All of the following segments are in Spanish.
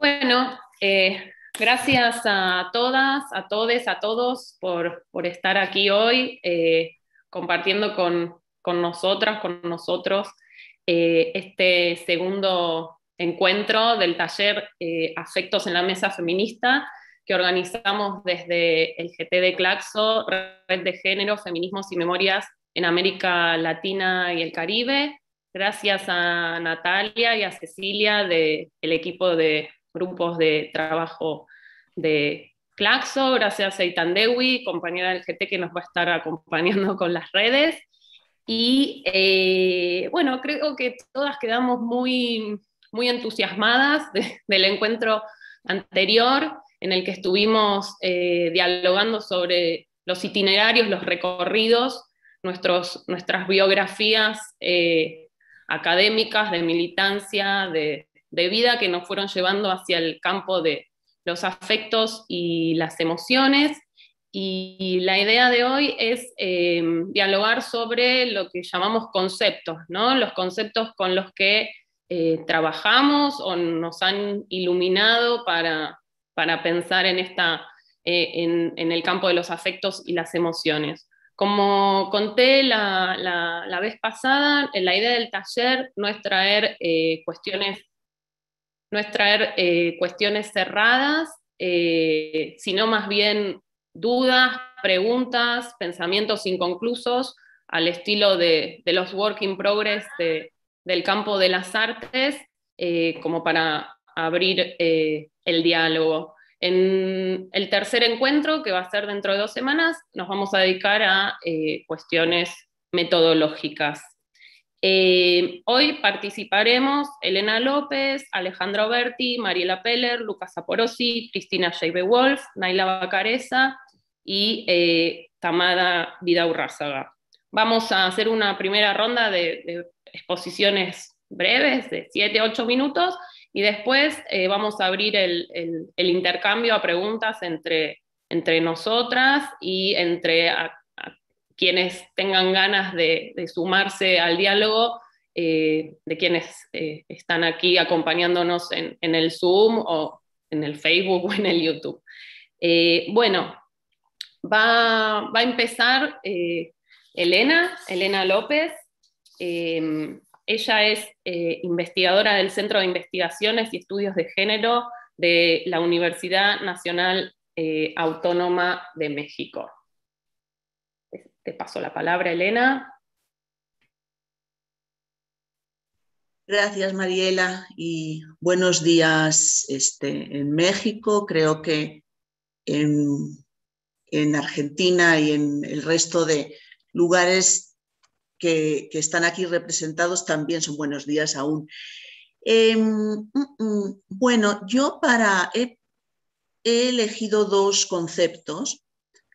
Bueno, eh, gracias a todas, a todos, a todos por, estar aquí hoy eh, compartiendo con, nosotras, con nosotros, eh, este segundo encuentro del taller Afectos en la Mesa Feminista que organizamos desde el GT de Claxo, Red de Género, Feminismos y Memorias en América Latina y el Caribe. Gracias a Natalia y a Cecilia del equipo de grupos de trabajo de Claxo, gracias a Itandewi, compañera del GT que nos va a estar acompañando con las redes. Y eh, bueno, creo que todas quedamos muy, muy entusiasmadas del encuentro anterior en el que estuvimos eh, dialogando sobre los itinerarios, los recorridos, nuestros, nuestras biografías eh, académicas, de militancia, de, de vida que nos fueron llevando hacia el campo de los afectos y las emociones. Y la idea de hoy es eh, dialogar sobre lo que llamamos conceptos, ¿no? los conceptos con los que eh, trabajamos o nos han iluminado para, para pensar en, esta, eh, en, el campo de los afectos y las emociones. Como conté la, la, la vez pasada, la idea del taller no es traer cuestiones no es traer eh, cuestiones cerradas, eh, sino más bien dudas, preguntas, pensamientos inconclusos al estilo de, los work in progress del campo de las artes, eh, como para abrir el diálogo. En el tercer encuentro, que va a ser dentro de dos semanas, nos vamos a dedicar a cuestiones metodológicas. Eh, hoy participaremos Elena López, Alejandra Oberti, Mariela Peller, Lucas Aporosi, Cristina Sheibe Wolf, Naila Bacareza y eh, Tamada Vidaurrázaga. Vamos a hacer una primera ronda de, exposiciones breves de 7-8 minutos y después eh, vamos a abrir el, intercambio a preguntas entre, entre nosotras y entre quienes tengan ganas de, sumarse al diálogo, eh, de quienes eh, están aquí acompañándonos en, el Zoom o en el Facebook o en el YouTube. Eh, bueno, va, a empezar Elena, Elena López. ella es investigadora del Centro de Investigaciones y Estudios de Género de la Universidad Nacional Autónoma de México. Te paso la palabra, Elena. Gracias, Mariela, y buenos días este, en México. Creo que en, Argentina y en el resto de lugares que, están aquí representados también son buenos días aún. Em, mm, mm, bueno, yo para he elegido dos conceptos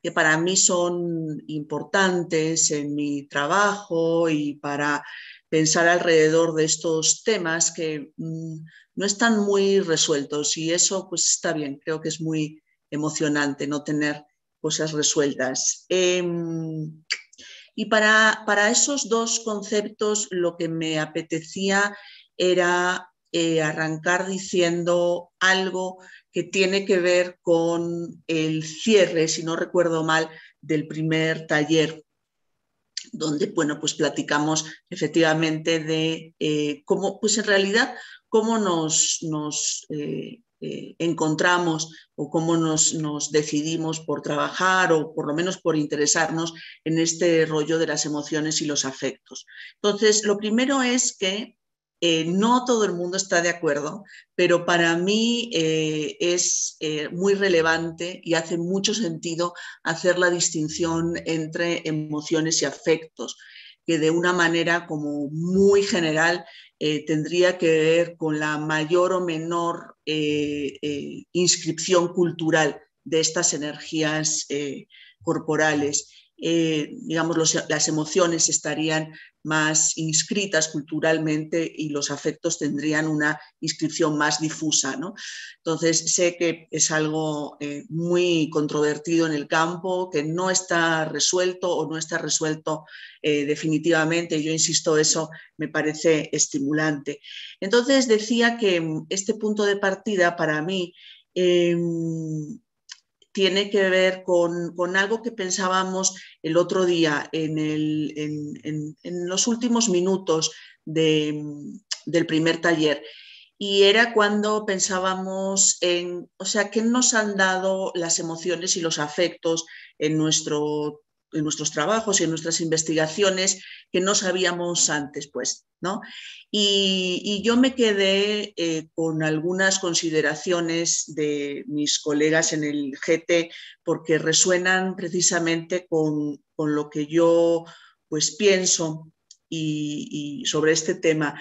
que para mí son importantes en mi trabajo y para pensar alrededor de estos temas que mm, no están muy resueltos y eso pues está bien, creo que es muy emocionante no tener cosas resueltas. Em, y para, para, esos dos conceptos lo que me apetecía era eh, arrancar diciendo algo que tiene que ver con el cierre, si no recuerdo mal, del primer taller, donde, bueno, pues platicamos efectivamente de eh, cómo, pues en realidad, cómo nos, nos eh, eh, encontramos o cómo nos, nos, decidimos por trabajar o por lo menos por interesarnos en este rollo de las emociones y los afectos. Entonces, lo primero es que eh, no todo el mundo está de acuerdo, pero para mí eh, es eh, muy relevante y hace mucho sentido hacer la distinción entre emociones y afectos, que de una manera como muy general tendría que ver con la mayor o menor inscripción cultural de estas energías corporales eh, digamos, las emociones estarían más inscritas culturalmente y los afectos tendrían una inscripción más difusa. ¿no? Entonces, sé que es algo eh, muy controvertido en el campo, que no está resuelto o no está resuelto eh, definitivamente. Yo insisto, eso me parece estimulante. Entonces, decía que este punto de partida para mí em, tiene que ver con, algo que pensábamos el otro día en, los últimos minutos del primer taller. Y era cuando pensábamos en, o sea, qué nos han dado las emociones y los afectos en nuestro en nuestros trabajos y en nuestras investigaciones que no sabíamos antes, pues, ¿no? Y, yo me quedé eh, con algunas consideraciones de mis colegas en el GT porque resuenan precisamente con, lo que yo pues pienso y sobre este tema.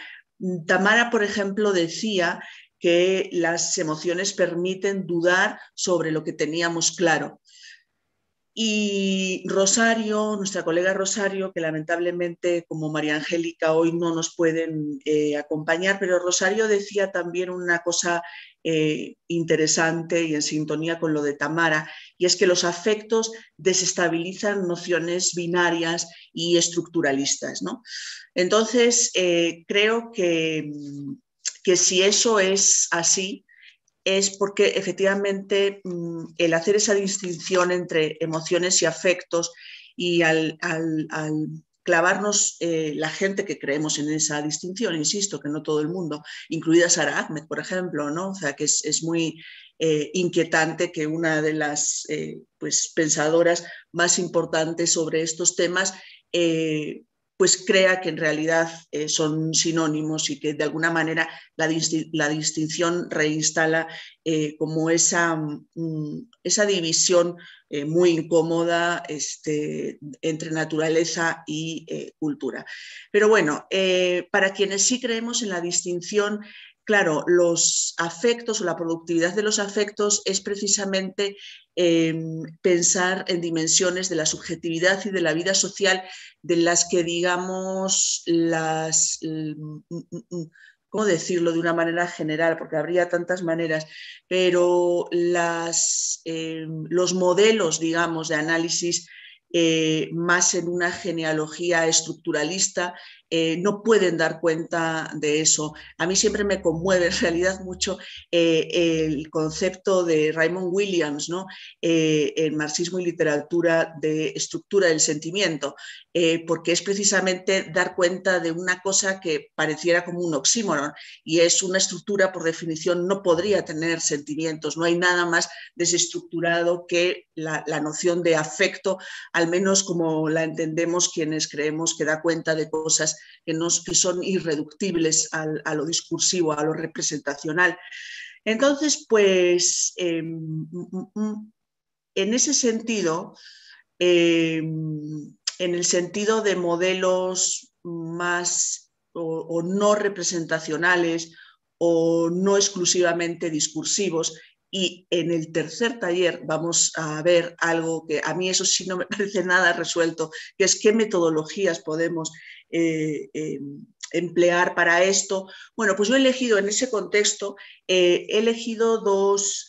Tamara, por ejemplo, decía que las emociones permiten dudar sobre lo que teníamos claro. Y Rosario, nuestra colega Rosario, que lamentablemente como María Angélica hoy no nos pueden eh, acompañar, pero Rosario decía también una cosa eh, interesante y en sintonía con lo de Tamara, y es que los afectos desestabilizan nociones binarias y estructuralistas. ¿no? Entonces, eh, creo que, que si eso es así, es porque efectivamente mm, el hacer esa distinción entre emociones y afectos y al, clavarnos eh, la gente que creemos en esa distinción, insisto, que no todo el mundo, incluida Sara Ahmed, por ejemplo, ¿no? O sea, que es, muy eh, inquietante que una de las eh, pues, pensadoras más importantes sobre estos temas pues crea que en realidad eh, son sinónimos y que de alguna manera la, distinción reinstala eh, como esa, mm, esa división eh, muy incómoda este, entre naturaleza y cultura. Pero bueno, para quienes sí creemos en la distinción, claro, los afectos o la productividad de los afectos es precisamente em, pensar en dimensiones de la subjetividad y de la vida social de las que, digamos, las... Mm, mm, mm, ¿Cómo decirlo de una manera general? Porque habría tantas maneras, pero las, em, los modelos, digamos, de análisis eh, más en una genealogía estructuralista, eh, no pueden dar cuenta de eso. A mí siempre me conmueve en realidad mucho eh, el concepto de Raymond Williams, ¿no? el marxismo y literatura de estructura del sentimiento, porque es precisamente dar cuenta de una cosa que pareciera como un oxímoron y es una estructura por definición no podría tener sentimientos, no hay nada más desestructurado que la noción de afecto, al menos como la entendemos quienes creemos que da cuenta de cosas que, son irreductibles a lo discursivo, a lo representacional. Entonces, pues, em, en ese sentido, em, en el sentido de modelos más o, no representacionales o no exclusivamente discursivos, y en el tercer taller vamos a ver algo que a mí eso sí no me parece nada resuelto, que es qué metodologías podemos eh, eh, emplear para esto. Bueno, pues yo he elegido en ese contexto, eh, he elegido dos,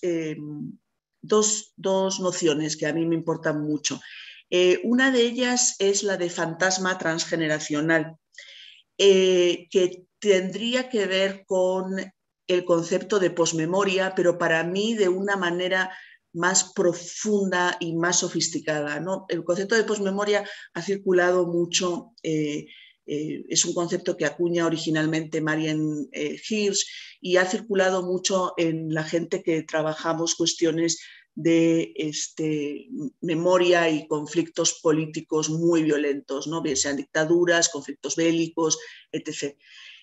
dos, dos, nociones que a mí me importan mucho. una de ellas es la de fantasma transgeneracional, que tendría que ver con el concepto de posmemoria, pero para mí de una manera más profunda y más sofisticada. El concepto de posmemoria ha circulado mucho, eh, eh, es un concepto que acuña originalmente Marian eh, Hirsch y ha circulado mucho en la gente que trabajamos cuestiones de este, memoria y conflictos políticos muy violentos, ¿no? bien sean dictaduras, conflictos bélicos, etc.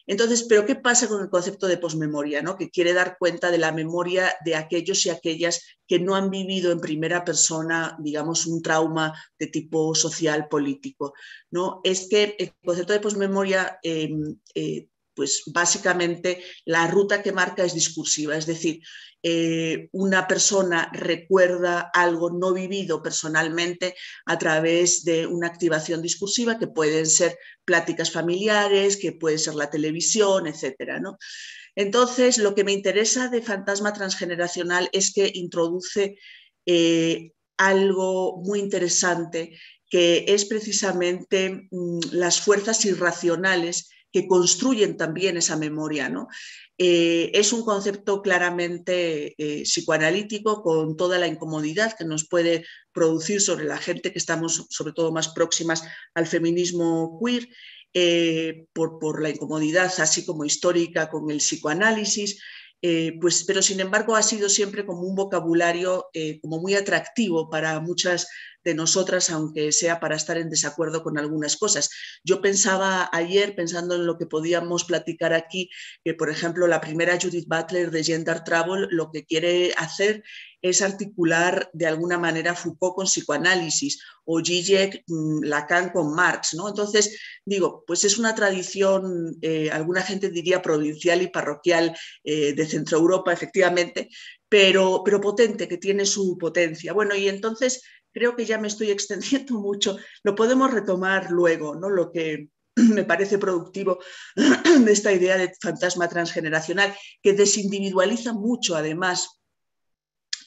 Entonces, ¿pero qué pasa con el concepto de posmemoria? ¿no? Que quiere dar cuenta de la memoria de aquellos y aquellas que no han vivido en primera persona, digamos, un trauma de tipo social, político. ¿no? Es que el concepto de posmemoria em, eh, pues básicamente la ruta que marca es discursiva, es decir, eh, una persona recuerda algo no vivido personalmente a través de una activación discursiva que pueden ser pláticas familiares, que puede ser la televisión, etcétera, Entonces, lo que me interesa de Fantasma Transgeneracional es que introduce eh, algo muy interesante que es precisamente mm, las fuerzas irracionales que construyen también esa memoria. ¿no? Eh, es un concepto claramente eh, psicoanalítico con toda la incomodidad que nos puede producir sobre la gente que estamos sobre todo más próximas al feminismo queer, eh, por, por, la incomodidad así como histórica con el psicoanálisis. pues, pero sin embargo ha sido siempre como un vocabulario como muy atractivo para muchas de nosotras, aunque sea para estar en desacuerdo con algunas cosas. Yo pensaba ayer, pensando en lo que podíamos platicar aquí, que por ejemplo la primera Judith Butler de Gender Travel lo que quiere hacer es articular de alguna manera Foucault con psicoanálisis o Zizek, mm, Lacan con Marx. ¿no? Entonces, digo, pues es una tradición, eh, alguna gente diría provincial y parroquial eh, de Centro Europa, efectivamente, pero, pero potente, que tiene su potencia. Bueno, y entonces creo que ya me estoy extendiendo mucho, lo podemos retomar luego, ¿no? Lo que me parece productivo de esta idea de fantasma transgeneracional, que desindividualiza mucho además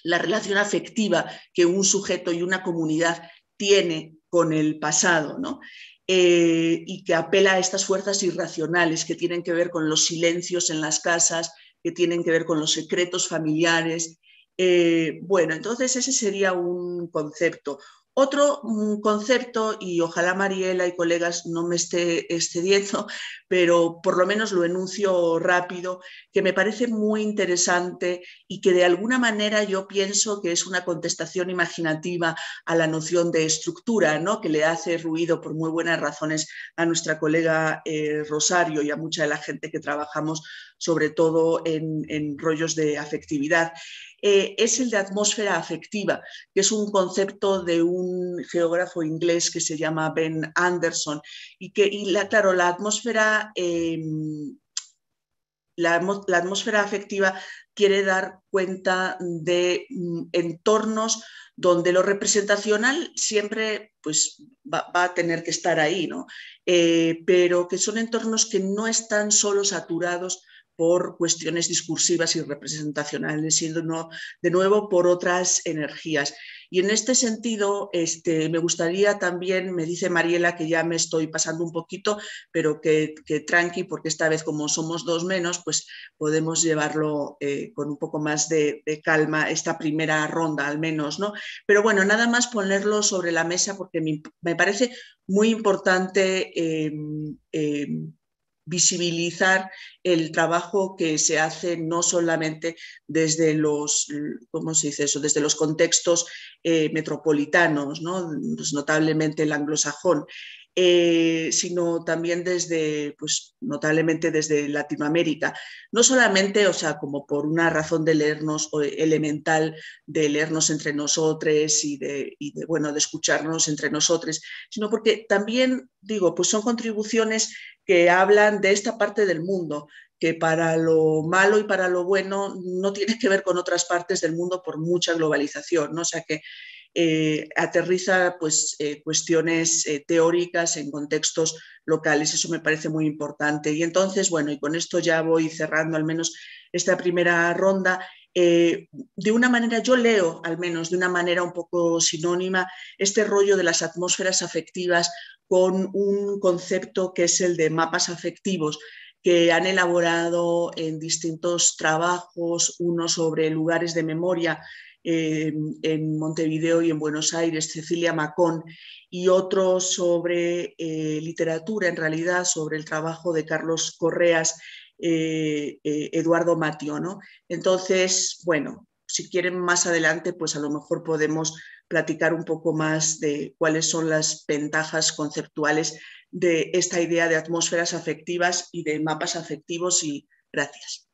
la relación afectiva que un sujeto y una comunidad tiene con el pasado, ¿no? Eh, y que apela a estas fuerzas irracionales que tienen que ver con los silencios en las casas, que tienen que ver con los secretos familiares, eh, bueno, entonces ese sería un concepto. Otro concepto, y ojalá Mariela y colegas no me esté excediendo, pero por lo menos lo enuncio rápido, que me parece muy interesante y que de alguna manera yo pienso que es una contestación imaginativa a la noción de estructura, ¿no? que le hace ruido por muy buenas razones a nuestra colega eh, Rosario y a mucha de la gente que trabajamos sobre todo en rollos de afectividad. Eh, es el de atmósfera afectiva, que es un concepto de un geógrafo inglés que se llama Ben Anderson. Y que, la, claro, la atmósfera, em, la, atmósfera afectiva quiere dar cuenta de mm, entornos donde lo representacional siempre pues, va, a tener que estar ahí, ¿no? Eh, pero que son entornos que no están solo saturados por cuestiones discursivas y representacionales, sino de nuevo por otras energías. Y en este sentido, este, me gustaría también, me dice Mariela que ya me estoy pasando un poquito, pero que, tranqui, porque esta vez como somos dos menos, pues podemos llevarlo eh, con un poco más de, calma esta primera ronda al menos, ¿no? Pero bueno, nada más ponerlo sobre la mesa porque me, parece muy importante. Em, em, visibilizar el trabajo que se hace no solamente desde los, ¿cómo se dice eso? Desde los contextos eh, metropolitanos, ¿no? Pues notablemente el anglosajón, eh, sino también desde, pues notablemente desde Latinoamérica. No solamente, o sea, como por una razón de leernos elemental, de leernos entre nosotros y de, y de, bueno, de escucharnos entre nosotros, sino porque también, digo, pues son contribuciones que hablan de esta parte del mundo, que para lo malo y para lo bueno no tiene que ver con otras partes del mundo por mucha globalización, ¿no? O sea que eh, aterriza pues, eh, cuestiones eh, teóricas en contextos locales. Eso me parece muy importante. Y entonces, bueno, y con esto ya voy cerrando al menos esta primera ronda. de una manera, yo leo al menos de una manera un poco sinónima este rollo de las atmósferas afectivas con un concepto que es el de mapas afectivos que han elaborado en distintos trabajos, uno sobre lugares de memoria en Montevideo y en Buenos Aires, Cecilia Macón, y otro sobre eh, literatura, en realidad, sobre el trabajo de Carlos Correas, eh, eh, Eduardo Matio. ¿no? Entonces, bueno, si quieren más adelante, pues a lo mejor podemos platicar un poco más de cuáles son las ventajas conceptuales de esta idea de atmósferas afectivas y de mapas afectivos y gracias.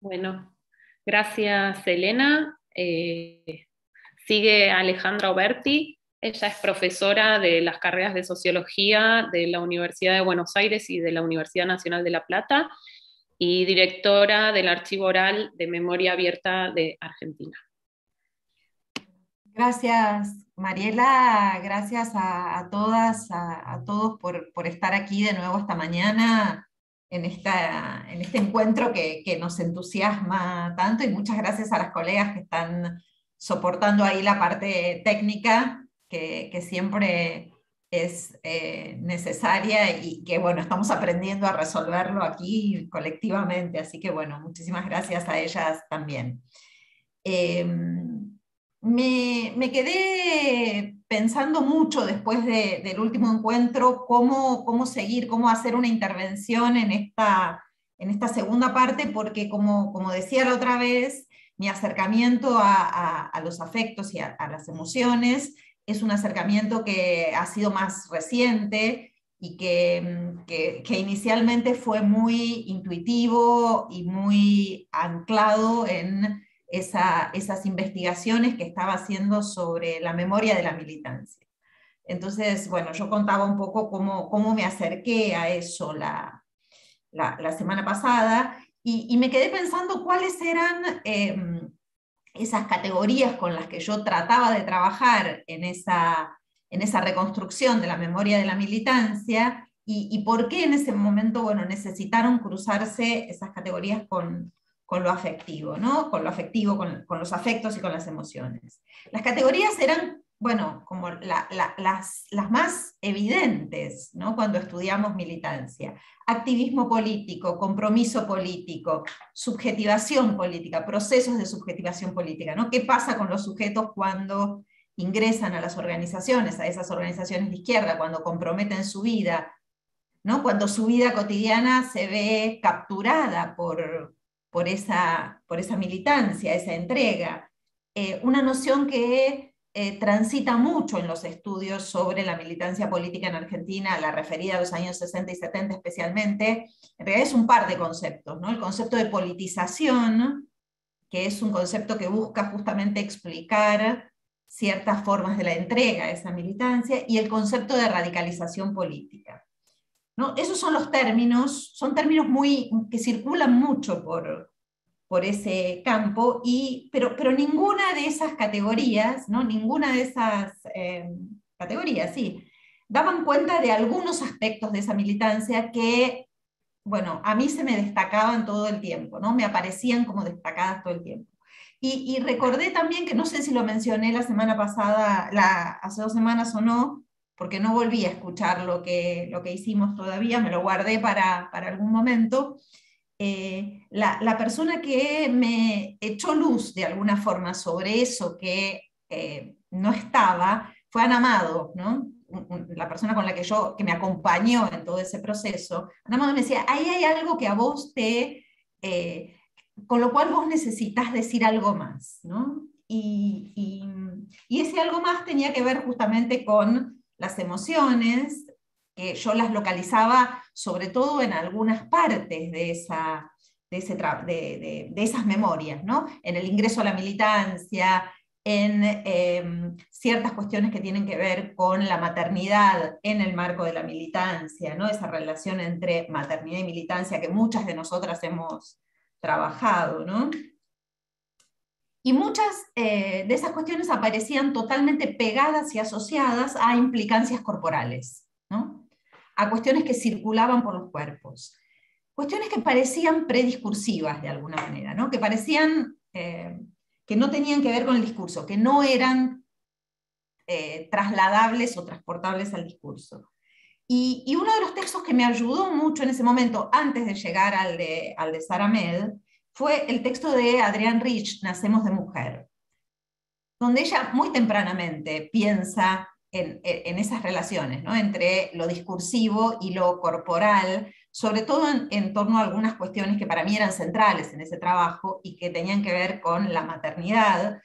Bueno, Gracias, Elena. Eh, sigue Alejandra Oberti Ella es profesora de las carreras de Sociología de la Universidad de Buenos Aires y de la Universidad Nacional de La Plata y directora del Archivo Oral de Memoria Abierta de Argentina. Gracias, Mariela. Gracias a, todas, a, todos por, estar aquí de nuevo esta mañana en, esta, en este encuentro que, nos entusiasma tanto y muchas gracias a las colegas que están soportando ahí la parte técnica que, siempre es eh, necesaria y que bueno, estamos aprendiendo a resolverlo aquí colectivamente, así que bueno, muchísimas gracias a ellas también. Em, me, quedé pensando mucho después del último encuentro cómo, cómo seguir, cómo hacer una intervención en esta, en esta segunda parte, porque como, como decía la otra vez, mi acercamiento a, los afectos y a, las emociones es un acercamiento que ha sido más reciente y que, que, inicialmente fue muy intuitivo y muy anclado en esas investigaciones que estaba haciendo sobre la memoria de la militancia. Entonces, bueno, yo contaba un poco cómo, cómo me acerqué a eso la, la, semana pasada y, me quedé pensando cuáles eran em, esas categorías con las que yo trataba de trabajar en esa, en esa reconstrucción de la memoria de la militancia y, y por qué en ese momento, bueno, necesitaron cruzarse esas categorías con, con lo afectivo, ¿no? Con lo afectivo, con, los afectos y con las emociones. Las categorías eran, bueno, como las, las, más evidentes, ¿no? Cuando estudiamos militancia. Activismo político, compromiso político, subjetivación política, procesos de subjetivación política, ¿no? ¿Qué pasa con los sujetos cuando ingresan a las organizaciones, a esas organizaciones de izquierda, cuando comprometen su vida, ¿no? cuando su vida cotidiana se ve capturada por, por esa, por esa militancia, esa entrega. Eh, una noción que eh, transita mucho en los estudios sobre la militancia política en Argentina, la referida a los años 60 y 70 especialmente, en realidad es un par de conceptos, ¿no? El concepto de politización, que es un concepto que busca justamente explicar ciertas formas de la entrega a esa militancia, y el concepto de radicalización política. Esos son los términos, son términos muy, que circulan mucho por, por ese campo, y, pero, pero ninguna de esas categorías, ¿no? ninguna de esas eh, categorías, sí, daban cuenta de algunos aspectos de esa militancia que, bueno, a mí se me destacaban todo el tiempo, ¿no? me aparecían como destacadas todo el tiempo. Y, recordé también que no sé si lo mencioné la semana pasada, la, hace dos semanas o no, porque no volví a escuchar lo que, lo que hicimos todavía, me lo guardé para, para algún momento. Eh, la, la, persona que me echó luz de alguna forma sobre eso que eh, no estaba fue Ana Amado, ¿no? la persona con la que yo, que me acompañó en todo ese proceso. Ana Amado me decía, ahí hay algo que a vos te, eh, con lo cual vos necesitas decir algo más, ¿no? Y, y, y ese algo más tenía que ver justamente con las emociones, que yo las localizaba sobre todo en algunas partes de, esa, de, esas memorias, ¿no? en el ingreso a la militancia, en em, ciertas cuestiones que tienen que ver con la maternidad en el marco de la militancia, ¿no? esa relación entre maternidad y militancia que muchas de nosotras hemos trabajado. ¿no? Y muchas eh, de esas cuestiones aparecían totalmente pegadas y asociadas a implicancias corporales, ¿no? a cuestiones que circulaban por los cuerpos. Cuestiones que parecían prediscursivas de alguna manera, ¿no? que parecían eh, que no tenían que ver con el discurso, que no eran eh, trasladables o transportables al discurso. Y, uno de los textos que me ayudó mucho en ese momento, antes de llegar al de, al de Med, fue el texto de Adrián Rich, Nacemos de Mujer, donde ella muy tempranamente piensa en, esas relaciones, ¿no? entre lo discursivo y lo corporal, sobre todo en, torno a algunas cuestiones que para mí eran centrales en ese trabajo y que tenían que ver con la maternidad,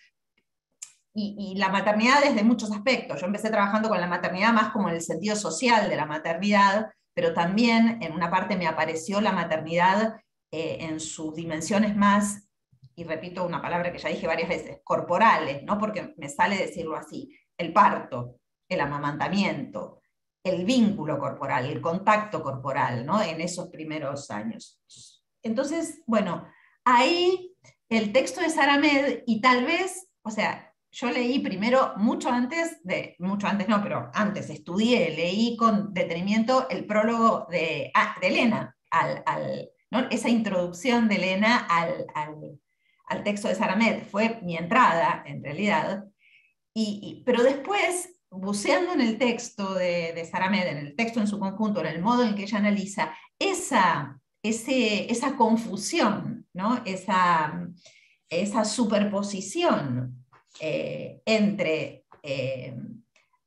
y, la maternidad desde muchos aspectos. Yo empecé trabajando con la maternidad más como en el sentido social de la maternidad, pero también en una parte me apareció la maternidad eh, en sus dimensiones más, y repito una palabra que ya dije varias veces, corporales, ¿no? porque me sale decirlo así, el parto, el amamantamiento, el vínculo corporal, el contacto corporal, ¿no? En esos primeros años. Entonces, bueno, ahí el texto de Saramed y tal vez, o sea, yo leí primero, mucho antes de, mucho antes no, pero antes estudié, leí con detenimiento el prólogo de, ah, de Elena, al, esa introducción de Elena al, al, texto de Saramed, fue mi entrada en realidad, y, pero después, buceando en el texto de, de Saramed, en el texto en su conjunto, en el modo en que ella analiza, esa, ese, esa confusión, ¿no? esa, esa superposición eh, entre eh,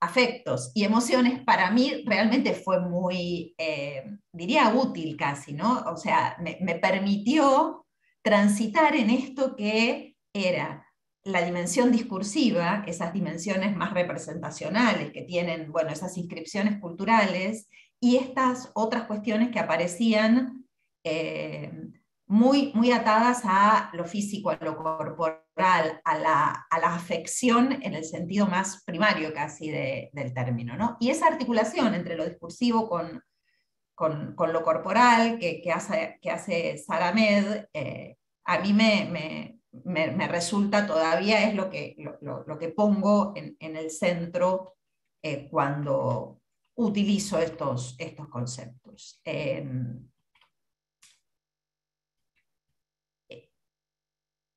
afectos y emociones, para mí realmente fue muy, eh, diría útil casi, ¿no? O sea, me, permitió transitar en esto que era la dimensión discursiva, esas dimensiones más representacionales que tienen, bueno, esas inscripciones culturales, y estas otras cuestiones que aparecían muy, muy atadas a lo físico, a lo corporal, a la, a la afección en el sentido más primario casi del término. ¿no? Y esa articulación entre lo discursivo con, con, con lo corporal que, que, hace, que hace Saramed, eh, a mí me, me, me, resulta todavía es lo que, lo, lo, que pongo en, en el centro eh, cuando utilizo estos, estos conceptos. Em,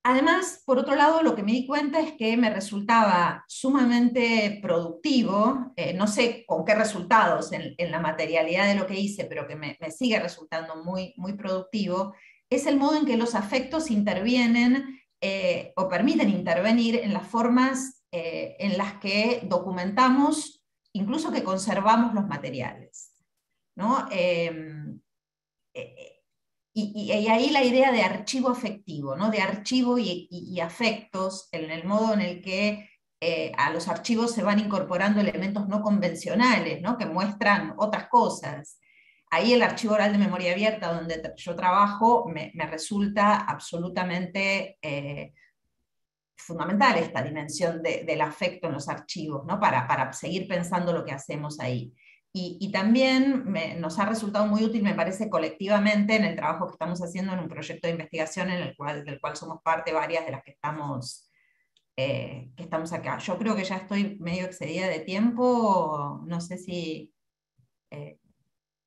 Además, por otro lado, lo que me di cuenta es que me resultaba sumamente productivo, eh, no sé con qué resultados en, la materialidad de lo que hice, pero que me, sigue resultando muy, muy productivo, es el modo en que los afectos intervienen eh, o permiten intervenir en las formas eh, en las que documentamos, incluso que conservamos los materiales. ¿no? Y, ahí la idea de archivo afectivo, ¿no? de archivo y, afectos, en el modo en el que eh, a los archivos se van incorporando elementos no convencionales, ¿no? que muestran otras cosas. Ahí el archivo oral de memoria abierta, donde yo trabajo, me, resulta absolutamente eh, fundamental esta dimensión del afecto en los archivos, ¿no? para, para seguir pensando lo que hacemos ahí. Y, también nos ha resultado muy útil, me parece, colectivamente en el trabajo que estamos haciendo en un proyecto de investigación en el cual, del cual somos parte varias de las que estamos, eh, que estamos acá. Yo creo que ya estoy medio excedida de tiempo, no sé si... Eh,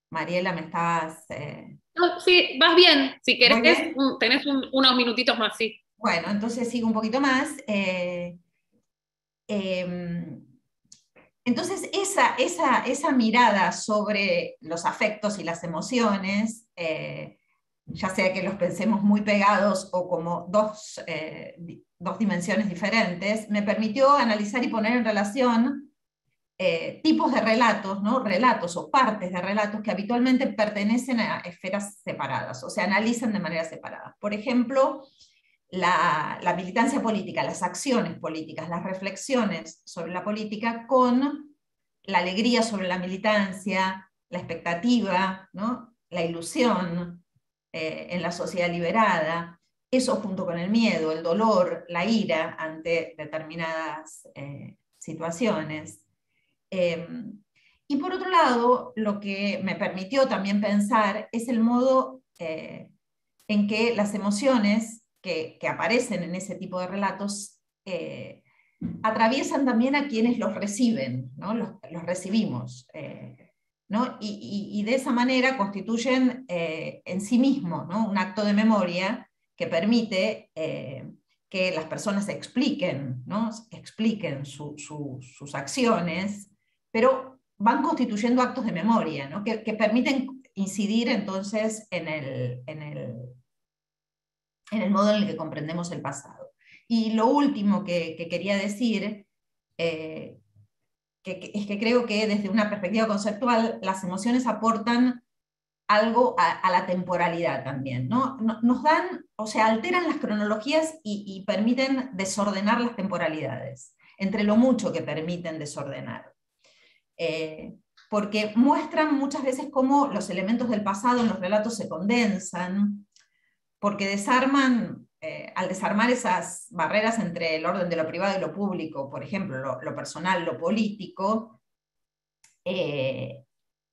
Mariela, me estabas... Eh, sí, vas bien, si querés, tenés unos minutitos más, sí. Bueno, entonces sigo un poquito más. Em, entonces, esa, esa, mirada sobre los afectos y las emociones, eh, ya sea que los pensemos muy pegados o como dos, eh, dos dimensiones diferentes, me permitió analizar y poner en relación eh, tipos de relatos, ¿no? relatos o partes de relatos que habitualmente pertenecen a esferas separadas o se analizan de manera separada. Por ejemplo, la, militancia política, las acciones políticas, las reflexiones sobre la política con la alegría sobre la militancia, la expectativa, ¿no? la ilusión eh, en la sociedad liberada, eso junto con el miedo, el dolor, la ira ante determinadas eh, situaciones. Em, y por otro lado, lo que me permitió también pensar es el modo eh, en que las emociones que, aparecen en ese tipo de relatos eh, atraviesan también a quienes los reciben, ¿no? los, recibimos. Eh, ¿no? Y, de esa manera constituyen eh, en sí mismo ¿no? un acto de memoria que permite que las personas expliquen, expliquen sus acciones, pero van constituyendo actos de memoria que, que, permiten incidir entonces en el, en el, en el modo en el que comprendemos el pasado. Y lo último que, quería decir eh, es que creo que desde una perspectiva conceptual las emociones aportan algo a, la temporalidad también, ¿no? Nos dan, o sea, alteran las cronologías y, permiten desordenar las temporalidades, entre lo mucho que permiten desordenar. Eh, porque muestran muchas veces cómo los elementos del pasado en los relatos se condensan, porque desarman, eh, al desarmar esas barreras entre el orden de lo privado y lo público, por ejemplo, lo, personal, lo político, eh,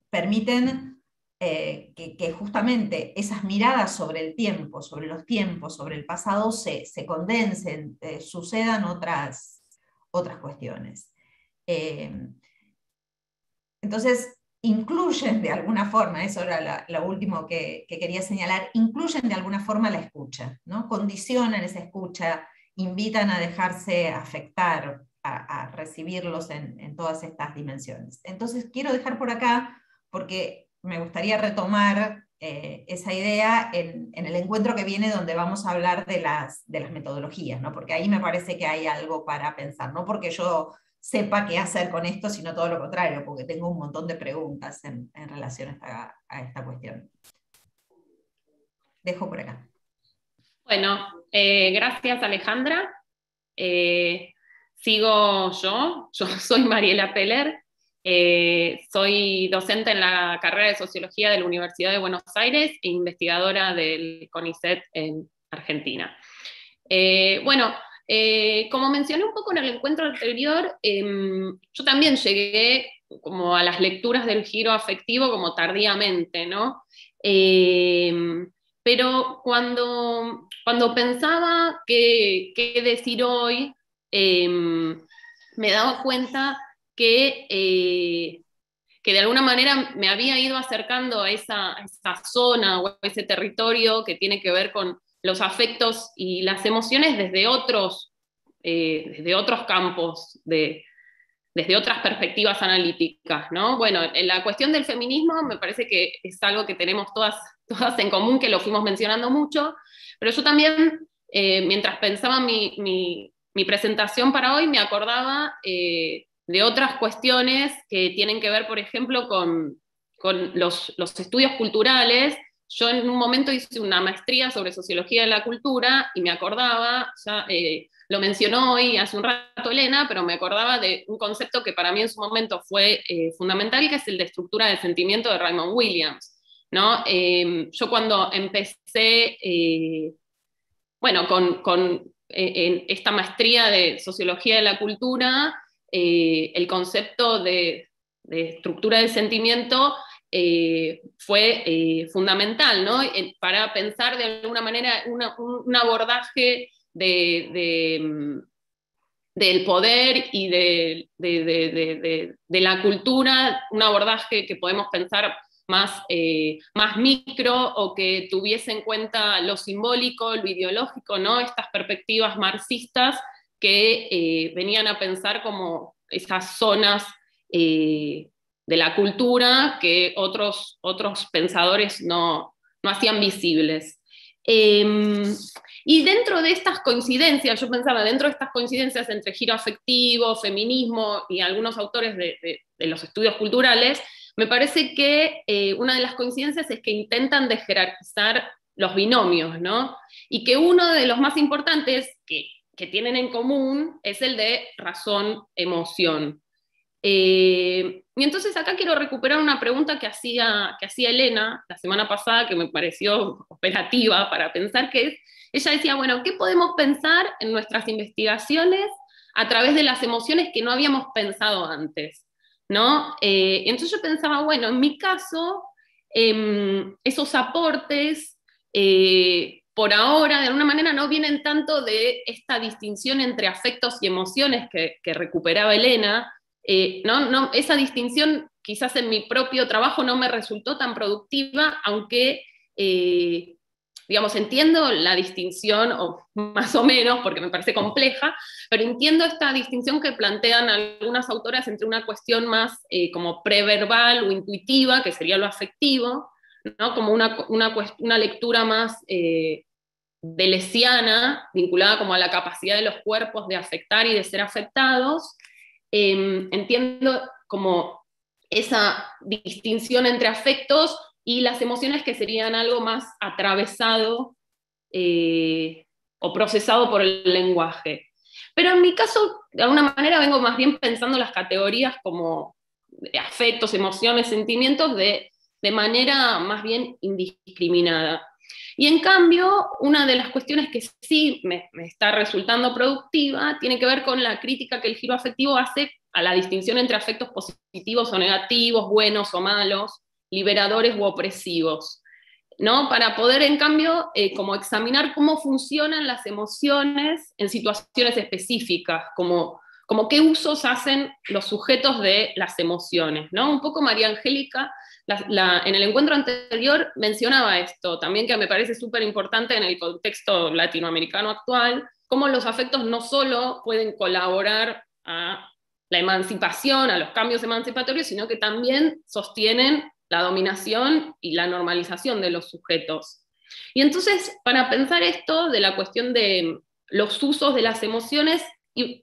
permiten eh, que, justamente esas miradas sobre el tiempo, sobre los tiempos, sobre el pasado se, condensen, eh, sucedan otras, otras cuestiones. entonces, incluyen de alguna forma, eso era lo último que, quería señalar, incluyen de alguna forma la escucha, ¿no? condicionan esa escucha, invitan a dejarse afectar, a, recibirlos en, todas estas dimensiones. Entonces, quiero dejar por acá, porque me gustaría retomar eh, esa idea en, el encuentro que viene donde vamos a hablar de las, de las metodologías, ¿no? porque ahí me parece que hay algo para pensar, no porque yo sepa qué hacer con esto, sino todo lo contrario, porque tengo un montón de preguntas en, relación a esta, cuestión. Dejo por acá. Bueno, eh, gracias Alejandra. Eh, sigo yo, yo soy Mariela Peller, eh, soy docente en la carrera de Sociología de la Universidad de Buenos Aires e investigadora del CONICET en Argentina. bueno, eh, como mencioné un poco en el encuentro anterior, em, yo también llegué como a las lecturas del giro afectivo como tardíamente, ¿no? Em, pero cuando, cuando pensaba qué, decir hoy, em, me daba cuenta que, eh, que de alguna manera me había ido acercando a esa, a esa zona o a ese territorio que tiene que ver con los afectos y las emociones desde otros, eh, desde otros campos, de, desde otras perspectivas analíticas. ¿no? Bueno, en la cuestión del feminismo me parece que es algo que tenemos todas, todas en común, que lo fuimos mencionando mucho, pero yo también, eh, mientras pensaba mi, mi, presentación para hoy, me acordaba eh, de otras cuestiones que tienen que ver, por ejemplo, con, con los, los estudios culturales yo en un momento hice una maestría sobre sociología de la cultura y me acordaba, ya eh, lo mencionó hoy hace un rato Elena, pero me acordaba de un concepto que para mí en su momento fue eh, fundamental, que es el de estructura de sentimiento de Raymond Williams. ¿no? Eh, yo cuando empecé, bueno, con, con esta maestría de sociología de la cultura, el concepto de, de estructura del sentimiento eh, fue eh, fundamental ¿no? para pensar de alguna manera un, abordaje mm, del poder y de, de, la cultura, un abordaje que podemos pensar más, eh, más micro o que tuviese en cuenta lo simbólico, lo ideológico, ¿no? estas perspectivas marxistas que venían a pensar como esas zonas de la cultura que otros, otros pensadores no, hacían visibles. Em, y dentro de estas coincidencias, yo pensaba, dentro de estas coincidencias entre giro afectivo, feminismo y algunos autores de, los estudios culturales, me parece que eh, una de las coincidencias es que intentan de jerarquizar los binomios, ¿no? Y que uno de los más importantes que, que tienen en común es el de razón-emoción. Eh, y entonces acá quiero recuperar una pregunta que hacía, que hacía Elena la semana pasada, que me pareció operativa para pensar, que es, ella decía, bueno, ¿qué podemos pensar en nuestras investigaciones a través de las emociones que no habíamos pensado antes? ¿no? Eh, entonces yo pensaba, bueno, en mi caso, em, esos aportes eh, por ahora, de alguna manera, no vienen tanto de esta distinción entre afectos y emociones que, que recuperaba Elena, eh, no, esa distinción quizás en mi propio trabajo no me resultó tan productiva, aunque, eh, digamos, entiendo la distinción, o más o menos, porque me parece compleja, pero entiendo esta distinción que plantean algunas autoras entre una cuestión más eh, como preverbal o intuitiva, que sería lo afectivo, ¿no? como una, una, lectura más delesiana, vinculada como a la capacidad de los cuerpos de afectar y de ser afectados, Em, entiendo como esa distinción entre afectos y las emociones que serían algo más atravesado eh, o procesado por el lenguaje. Pero en mi caso, de alguna manera, vengo más bien pensando las categorías como afectos, emociones, sentimientos de, de manera más bien indiscriminada. Y en cambio, una de las cuestiones que sí me, está resultando productiva tiene que ver con la crítica que el giro afectivo hace a la distinción entre afectos positivos o negativos, buenos o malos, liberadores u opresivos. ¿no? Para poder, en cambio, eh, como examinar cómo funcionan las emociones en situaciones específicas, como, como qué usos hacen los sujetos de las emociones, ¿no? Un poco María Angélica, en el encuentro anterior mencionaba esto, también que me parece súper importante en el contexto latinoamericano actual, cómo los afectos no solo pueden colaborar a la emancipación, a los cambios emancipatorios, sino que también sostienen la dominación y la normalización de los sujetos. Y entonces, para pensar esto de la cuestión de los usos de las emociones,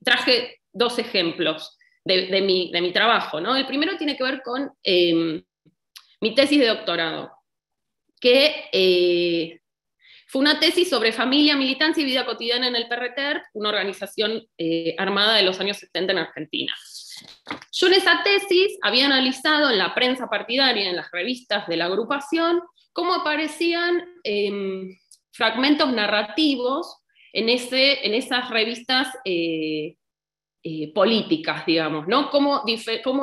traje dos ejemplos de, mi, trabajo. ¿no? El primero tiene que ver con em, mi tesis de doctorado, que eh, fue una tesis sobre familia, militancia y vida cotidiana en el PRTER, una organización eh, armada de los años 70 en Argentina. Yo en esa tesis había analizado en la prensa partidaria, en las revistas de la agrupación, cómo aparecían em, fragmentos narrativos en, ese, en esas revistas eh, eh, políticas, digamos, ¿no? Cómo,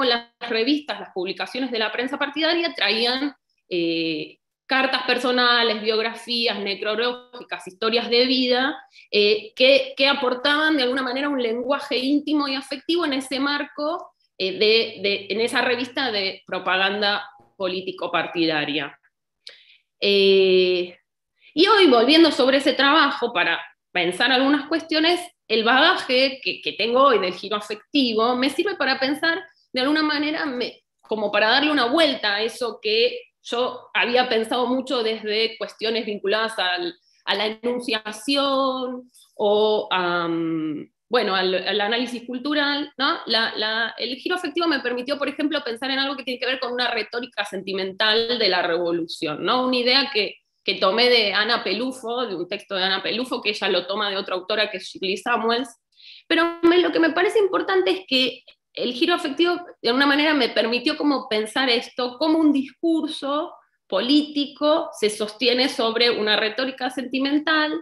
las revistas, las publicaciones de la prensa partidaria traían eh, cartas personales, biografías necrológicas, historias de vida, eh, que, aportaban de alguna manera un lenguaje íntimo y afectivo en ese marco, de, en esa revista de propaganda político-partidaria. Y hoy, volviendo sobre ese trabajo para pensar algunas cuestiones, el bagaje que, tengo hoy del giro afectivo me sirve para pensar de alguna manera, como para darle una vuelta a eso que yo había pensado mucho desde cuestiones vinculadas a la enunciación o bueno, al, análisis cultural, ¿no? el giro afectivo me permitió, por ejemplo, pensar en algo que tiene que ver con una retórica sentimental de la revolución, ¿no? Una idea que, que tomé de Ana Pelufo, de un texto de Ana Pelufo, que ella lo toma de otra autora que es Shirley Samuels, pero lo que me parece importante es que el giro afectivo de alguna manera me permitió como pensar esto como un discurso político se sostiene sobre una retórica sentimental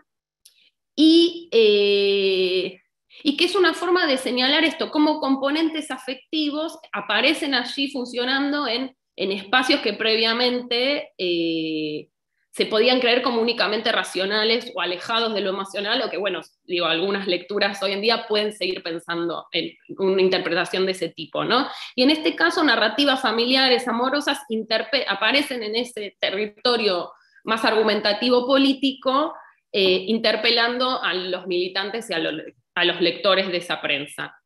y, eh, y que es una forma de señalar esto, como componentes afectivos aparecen allí funcionando en, espacios que previamente eh, se podían creer como únicamente racionales o alejados de lo emocional, o que, bueno, digo, algunas lecturas hoy en día pueden seguir pensando en una interpretación de ese tipo, ¿no? Y en este caso, narrativas familiares, amorosas, aparecen en ese territorio más argumentativo político, eh, interpelando a los militantes y a, a los lectores de esa prensa.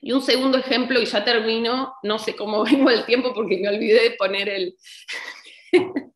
Y un segundo ejemplo, y ya termino, no sé cómo vengo el tiempo porque me olvidé de poner el...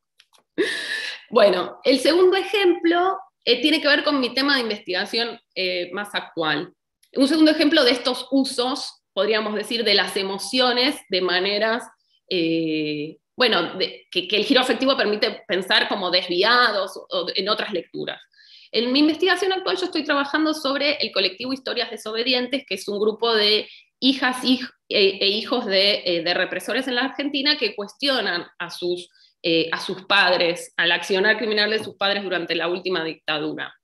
Bueno, el segundo ejemplo eh, tiene que ver con mi tema de investigación eh, más actual. Un segundo ejemplo de estos usos, podríamos decir, de las emociones de maneras, eh, bueno, que, el giro afectivo permite pensar como desviados o en otras lecturas. En mi investigación actual yo estoy trabajando sobre el colectivo Historias Desobedientes, que es un grupo de hijas e hijos de represores en la Argentina que cuestionan a sus eh, a sus padres, al accionar criminal de sus padres durante la última dictadura.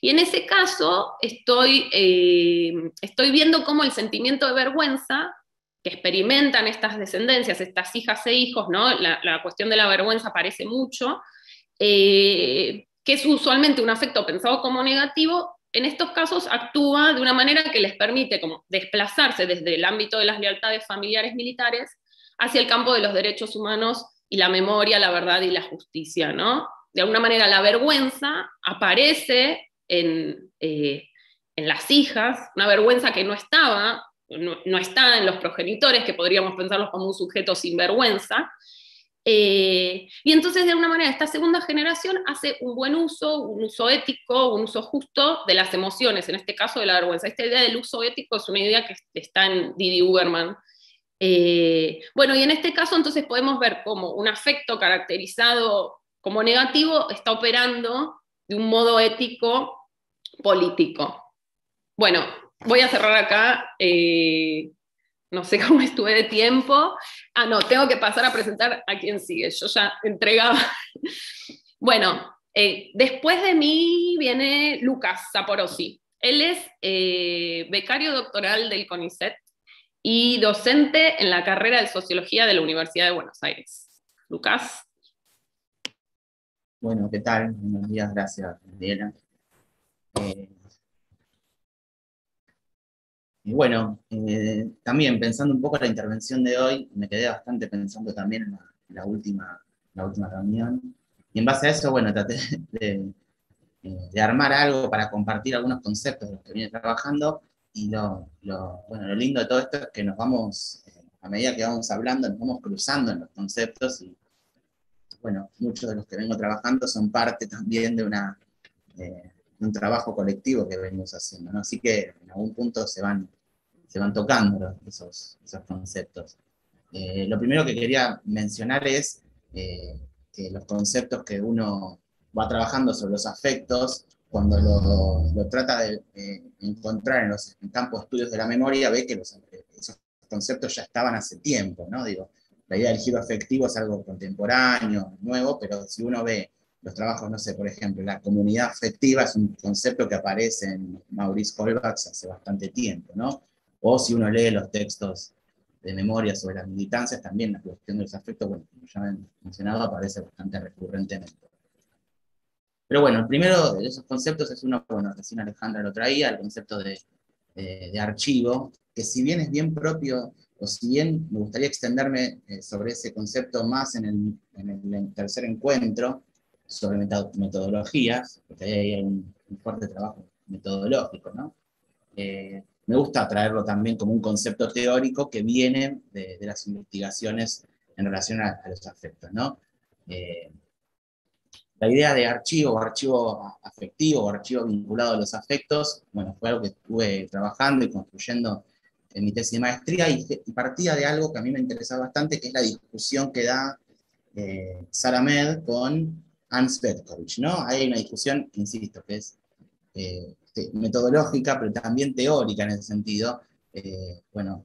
Y en ese caso estoy, eh, estoy viendo cómo el sentimiento de vergüenza que experimentan estas descendencias, estas hijas e hijos, ¿no? la, cuestión de la vergüenza aparece mucho, eh, que es usualmente un afecto pensado como negativo, en estos casos actúa de una manera que les permite como desplazarse desde el ámbito de las lealtades familiares militares hacia el campo de los derechos humanos y la memoria, la verdad y la justicia, ¿no? De alguna manera la vergüenza aparece en, eh, en las hijas, una vergüenza que no estaba, no, está en los progenitores, que podríamos pensarlos como un sujeto sin vergüenza. Eh, y entonces, de alguna manera, esta segunda generación hace un buen uso, un uso ético, un uso justo de las emociones, en este caso de la vergüenza. Esta idea del uso ético es una idea que está en Didi Uberman, eh, bueno, y en este caso entonces podemos ver cómo un afecto caracterizado como negativo está operando de un modo ético político. Bueno, voy a cerrar acá. Eh, no sé cómo estuve de tiempo. Ah, no, tengo que pasar a presentar a quien sigue. Yo ya entregaba. Bueno, eh, después de mí viene Lucas Zaporosi. Él es becario doctoral del CONICET y docente en la carrera de Sociología de la Universidad de Buenos Aires. Lucas. Bueno, ¿qué tal? Buenos días, gracias, Diana. Eh, y bueno, eh, también pensando un poco en la intervención de hoy, me quedé bastante pensando también en la, última, la última reunión. Y en base a eso, bueno, traté de, eh, de armar algo para compartir algunos conceptos de los que viene trabajando. Y lo, bueno, lo lindo de todo esto es que nos vamos, eh, a medida que vamos hablando, nos vamos cruzando en los conceptos y, bueno, muchos de los que vengo trabajando son parte también de una, eh, un trabajo colectivo que venimos haciendo, ¿no? Así que en algún punto se van, se van tocando esos, esos conceptos. lo primero que quería mencionar es que los conceptos que uno va trabajando sobre los afectos, cuando lo, trata de, encontrar en los campos de estudios de la memoria, ve que esos conceptos ya estaban hace tiempo, ¿no? Digo, la idea del giro afectivo es algo contemporáneo, nuevo, pero si uno ve los trabajos, no sé, por ejemplo, la comunidad afectiva es un concepto que aparece en Maurice Colbach hace bastante tiempo, ¿no? O si uno lee los textos de memoria sobre las militancias, también la cuestión de los afectos, bueno, como ya he mencionado, aparece bastante recurrentemente. Pero bueno, el primero de esos conceptos es uno, bueno, recién Alejandra lo traía, el concepto de, archivo, que si bien es bien propio, o si bien me gustaría extenderme eh, sobre ese concepto más en el, tercer encuentro, sobre metodologías, porque ahí hay un, fuerte trabajo metodológico, ¿no? Eh, me gusta traerlo también como un concepto teórico que viene de, las investigaciones en relación a, los afectos, ¿no? Eh, la idea de archivo, archivo afectivo, o archivo vinculado a los afectos, bueno, fue algo que estuve trabajando y construyendo en mi tesis de maestría y, partía de algo que a mí me interesa bastante, que es la discusión que da eh, Sara Med con Hans Betkovich, ¿no? Hay una discusión, insisto, que es eh, metodológica, pero también teórica en ese sentido. Eh, bueno,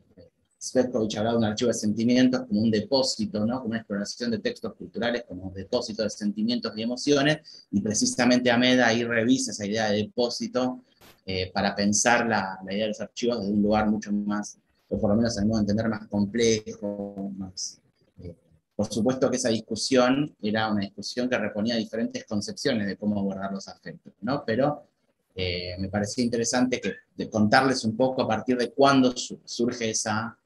Svetkovich hablaba de un archivo de sentimientos como un depósito, ¿no? como una exploración de textos culturales como depósito de sentimientos y emociones, y precisamente Ameda ahí revisa esa idea de depósito eh, para pensar la, idea de los archivos desde un lugar mucho más, o por lo menos al modo de entender más complejo, más... Eh, por supuesto que esa discusión era una discusión que reponía diferentes concepciones de cómo abordar los afectos, ¿no? pero eh, me parecía interesante que, contarles un poco a partir de cuándo surge esa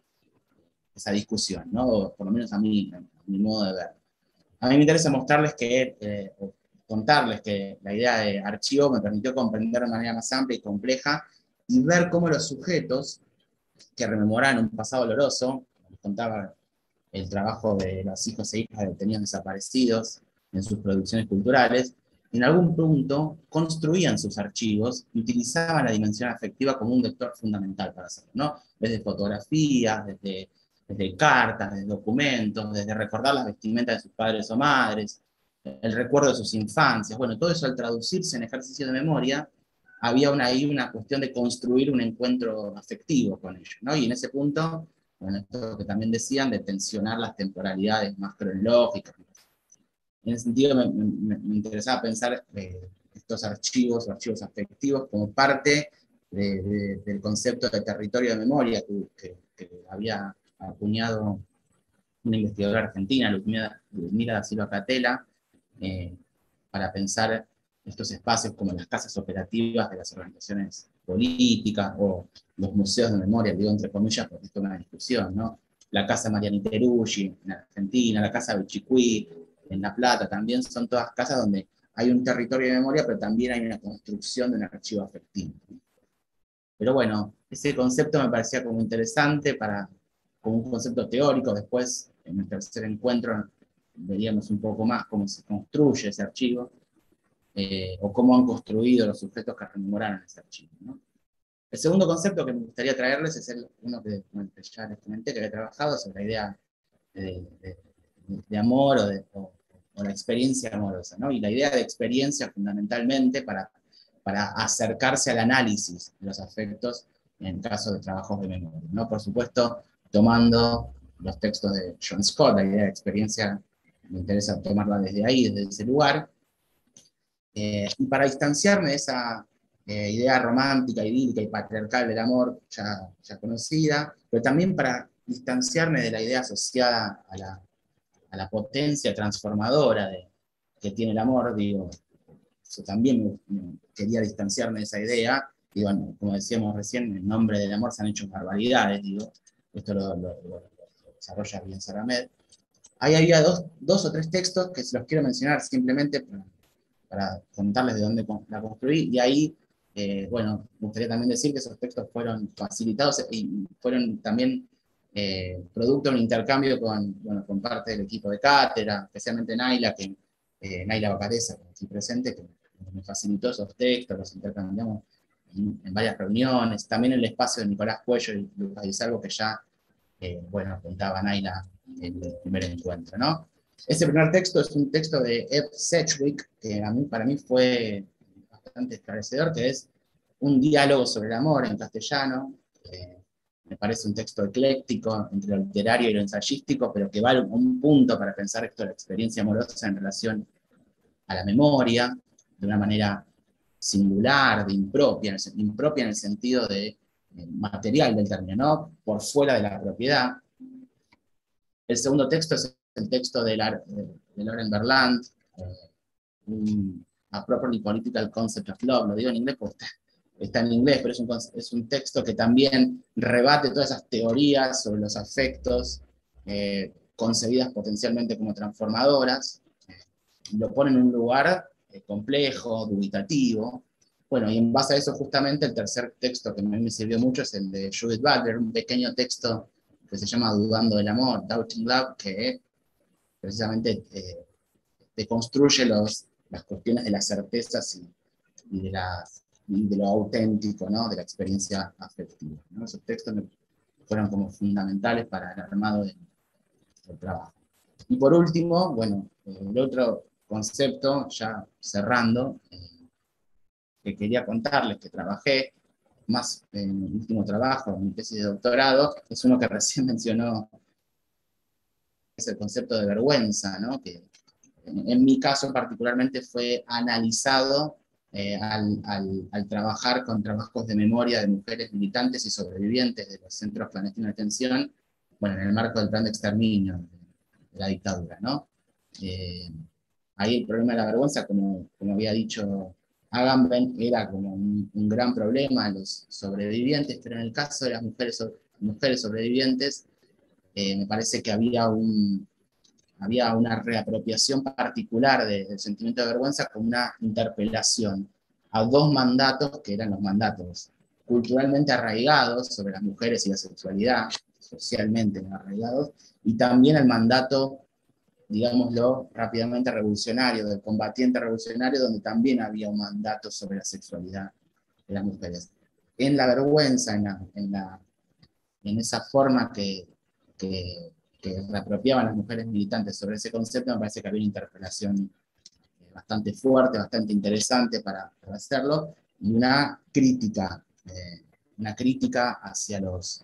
esa discusión, ¿no? por lo menos a mí, a mi modo de ver. A mí me interesa mostrarles que, eh, contarles que la idea de archivo me permitió comprender de manera más amplia y compleja y ver cómo los sujetos que rememoran un pasado doloroso, contaba el trabajo de los hijos e hijas de detenidos desaparecidos en sus producciones culturales, en algún punto construían sus archivos y utilizaban la dimensión afectiva como un vector fundamental para hacerlo, ¿no? Desde fotografías, desde desde cartas, desde documentos, desde recordar las vestimentas de sus padres o madres, el recuerdo de sus infancias. Bueno, todo eso al traducirse en ejercicio de memoria, había una, ahí una cuestión de construir un encuentro afectivo con ellos, ¿no? Y en ese punto, bueno, esto que también decían, de tensionar las temporalidades más cronológicas. En ese sentido, me, interesaba pensar eh, estos archivos, archivos afectivos, como parte del concepto de territorio de memoria que, que había acuñado una investigadora argentina, Ludmila, Silva Catela, eh, para pensar estos espacios como las casas operativas de las organizaciones políticas o los museos de memoria, digo entre comillas, porque esto es una discusión, ¿no? La casa Mariani Teruggi en Argentina, la casa Belchicuí en La Plata, también son todas casas donde hay un territorio de memoria, pero también hay una construcción de un archivo afectivo. Pero bueno, ese concepto me parecía como interesante para como un concepto teórico. Después, en el tercer encuentro, veríamos un poco más cómo se construye ese archivo eh, o cómo han construido los sujetos que rememoraron ese archivo. El segundo concepto que me gustaría traerles es el, uno que ya les comenté, que había trabajado sobre la idea de, amor o, de, la experiencia amorosa. ¿no? Y la idea de experiencia fundamentalmente para, para acercarse al análisis de los afectos en caso de trabajos de memoria. ¿no? Por supuesto, tomando los textos de John Scott, la idea de experiencia, me interesa tomarla desde ahí, desde ese lugar. Eh, y para distanciarme de esa, eh, idea romántica, idílica y patriarcal del amor ya, conocida, pero también para distanciarme de la idea asociada a la, potencia transformadora que tiene el amor, digo, yo también quería distanciarme de esa idea, y bueno, como decíamos recién, en nombre del amor se han hecho barbaridades, digo, esto lo, desarrolla bien Saramed. Ahí había dos, dos, o tres textos que se los quiero mencionar simplemente para, contarles de dónde la construí, y ahí eh, bueno, me gustaría también decir que esos textos fueron facilitados y fueron también eh, producto de un intercambio con, bueno, con parte del equipo de cátedra, especialmente Naila, que, eh, Naila Bacareza, que aquí presente, que me facilitó esos textos, los intercambiamos en, varias reuniones, también el espacio de Nicolás Cuello y Lucas algo que ya, eh, bueno, contaba Naila en el primer encuentro, ¿no? Ese primer texto es un texto de Ed Sedgwick, que a mí, para mí fue bastante esclarecedor, que es un diálogo sobre el amor en castellano. me parece un texto ecléctico entre lo literario y lo ensayístico, pero que vale un punto para pensar esto de la experiencia amorosa en relación a la memoria, de una manera singular, de impropia, impropia en el sentido de eh, material del término, ¿no? por fuera de la propiedad. El segundo texto es el texto de, de Lauren Berland, eh, a Properly Political Concept of Love, lo digo en inglés porque está, en inglés, pero es un, es un, texto que también rebate todas esas teorías sobre los afectos, eh, concebidas potencialmente como transformadoras, lo pone en un lugar eh, complejo, dubitativo. Bueno, y en base a eso justamente el tercer texto que a mí me sirvió mucho es el de Judith Butler, un pequeño texto que se llama Dudando del Amor, Doubting Love, que precisamente eh, deconstruye los, las cuestiones de las certezas y, de, de, lo auténtico, ¿no? de la experiencia afectiva. Esos textos fueron como fundamentales para el armado del, trabajo. Y por último, bueno, el otro concepto, ya cerrando, eh, que quería contarles que trabajé más en mi último trabajo, en mi tesis de doctorado, es uno que recién mencionó, es el concepto de vergüenza, ¿no? que en, mi caso particularmente fue analizado eh, al, al, trabajar con trabajos de memoria de mujeres militantes y sobrevivientes de los centros clandestinos de detención, bueno, en el marco del plan de exterminio de, la dictadura, ¿no? Eh, ahí el problema de la vergüenza, como, como había dicho Agamben, era como un, gran problema los sobrevivientes, pero en el caso de las mujeres, mujeres sobrevivientes, eh, me parece que había un, había una reapropiación particular del sentimiento de vergüenza como una interpelación a dos mandatos que eran los mandatos culturalmente arraigados sobre las mujeres y la sexualidad, socialmente arraigados, y también el mandato, digámoslo rápidamente, revolucionario, del combatiente revolucionario, donde también había un mandato sobre la sexualidad de las mujeres. En la vergüenza, en, la, en, esa forma que, que que reapropiaban las mujeres militantes sobre ese concepto, me parece que había una interpelación eh, bastante fuerte, bastante interesante para, hacerlo, y una crítica, eh, una crítica hacia, los,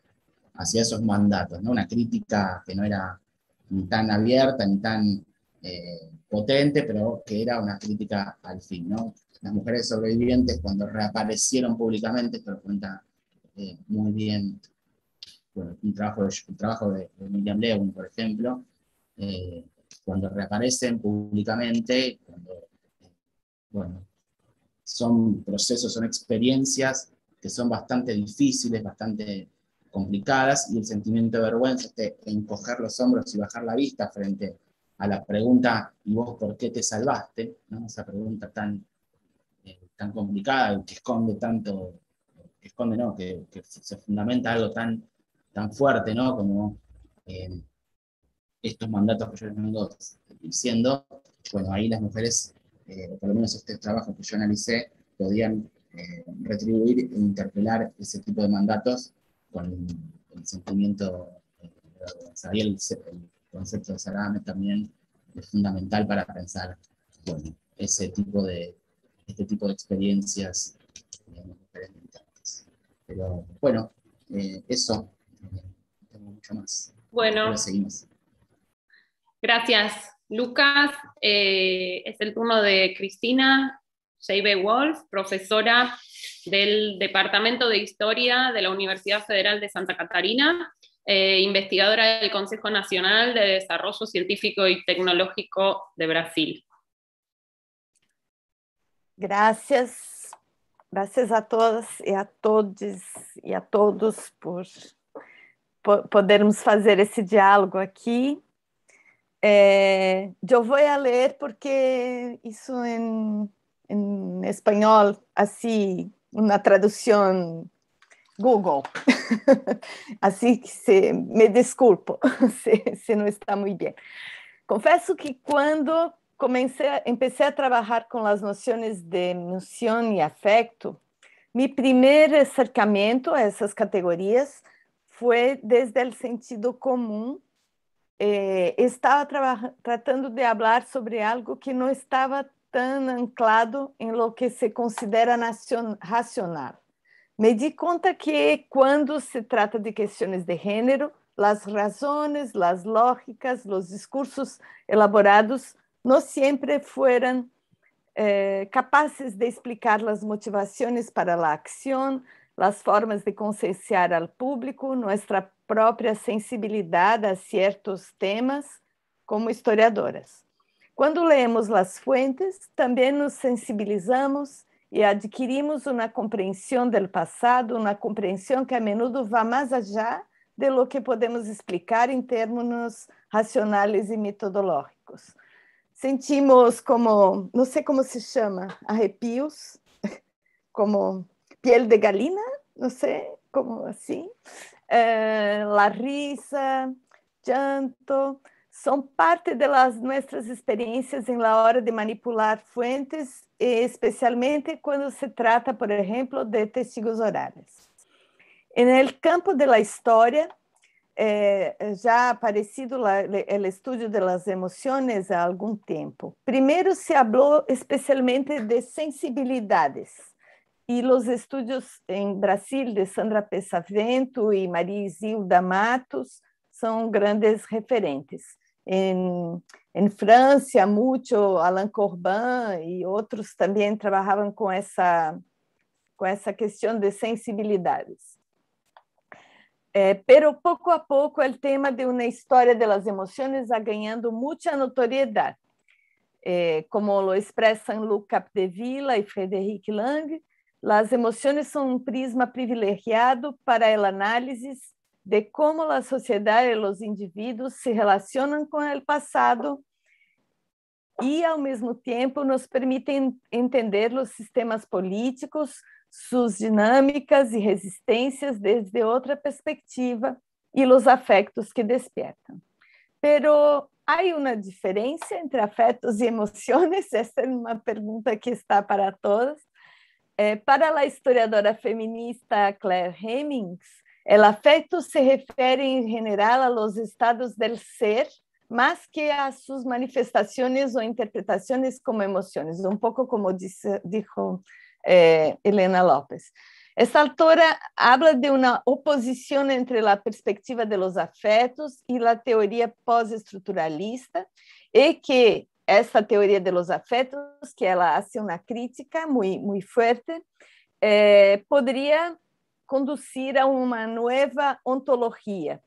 hacia esos mandatos, ¿no? una crítica que no era ni tan abierta ni tan eh, potente, pero que era una crítica al fin. ¿no? Las mujeres sobrevivientes cuando reaparecieron públicamente, esto lo cuenta muy bien un trabajo, de, trabajo de, Miriam Lewin, por ejemplo, eh, cuando reaparecen públicamente, bueno, son procesos, son experiencias que son bastante difíciles, bastante complicadas, y el sentimiento de vergüenza, este encoger los hombros y bajar la vista frente a la pregunta, ¿y vos por qué te salvaste? Esa pregunta tan, eh, tan complicada, que esconde tanto, que esconde, no, que, que se fundamenta algo tan tan fuerte, ¿no? Como eh, estos mandatos que yo les vengo diciendo, bueno, ahí las mujeres, eh, por lo menos este trabajo que yo analicé, podían eh, retribuir e interpelar ese tipo de mandatos con el, sentimiento de vergüenza. el, concepto de Sarame también es fundamental para pensar, bueno, ese tipo de, este tipo de experiencias. Pero bueno, eso tengo mucho más. Bueno. Gracias, Lucas. Eh, es el turno de Cristina J.B. Wolf, profesora del Departamento de Historia de la Universidad Federal de Santa Catarina, eh, investigadora del Consejo Nacional de Desarrollo Científico y Tecnológico de Brasil. Gracias, gracias a todas e a todos e a todos por, por podermos fazer esse diálogo aqui. É, eu vou ler porque isso em, em espanhol, assim, uma tradução Google. assim que se, me desculpo se, se não está muito bem. Confesso que quando comecei, empecé a trabalhar com as noções de emoção e afeto, meu primeiro acercamento a essas categorias foi desde o sentido comum. Eh, estava tratando de falar sobre algo que não estava tão anclado em lo que se considera racional. Me di conta que quando se trata de questões de gênero, as razões, as lógicas, os discursos elaborados no siempre fueran eh, capaces de explicar las motivaciones para la acción, las formas de concienciar al público, nuestra propia sensibilidad a ciertos temas como historiadoras. Quando leemos as fuentes, também nos sensibilizamos e adquirimos uma compreensão do passado, uma compreensão que a menudo vai mais allá de lo que podemos explicar em termos racionais e metodológicos sentimos como, não sei como se chama, arrepios, como piel de galina, não sei, como assim. Eh, la risa, llanto, são parte das nossas experiências em la hora de manipular fuentes, especialmente quando se trata, por exemplo, de testigos orais. No campo da história, eh, já aparecido o estudo das emoções há algum tempo. Primeiro se falou especialmente de sensibilidades, e os estudos em Brasil de Sandra Pesavento e Maria Isilda Matos são grandes referentes. Em, França, muito Alain Corbin e outros também trabalhavam com essa com essa questão de sensibilidades. É, pero pouco a pouco o tema de uma história das emoções va ganhando muita notoriedade. É, como lo expressam Luc Capdevila e Frederic Lang, as emoções são um prisma privilegiado para a análise de como a sociedade e os indivíduos se relacionam com o passado e, ao mesmo tempo, nos permitem entender os sistemas políticos, suas dinâmicas e resistências desde outra perspectiva e os afetos que despertam. Pero há uma diferença entre afetos e emoções? Essa é uma pergunta que está para todos. É, para a historiadora feminista Claire Hemmings, o afeto se refere em geral a los estados del ser, mas que a suas manifestações ou interpretações como emoções, um pouco como disse, dijo eh, Elena López. Esta autora habla de una oposición entre la perspectiva de los afetos y la teoría postestructuralista, y que esta teoría de los afetos, que ela hace una crítica muy, muy fuerte, eh, podría conducir a uma nova ontologia.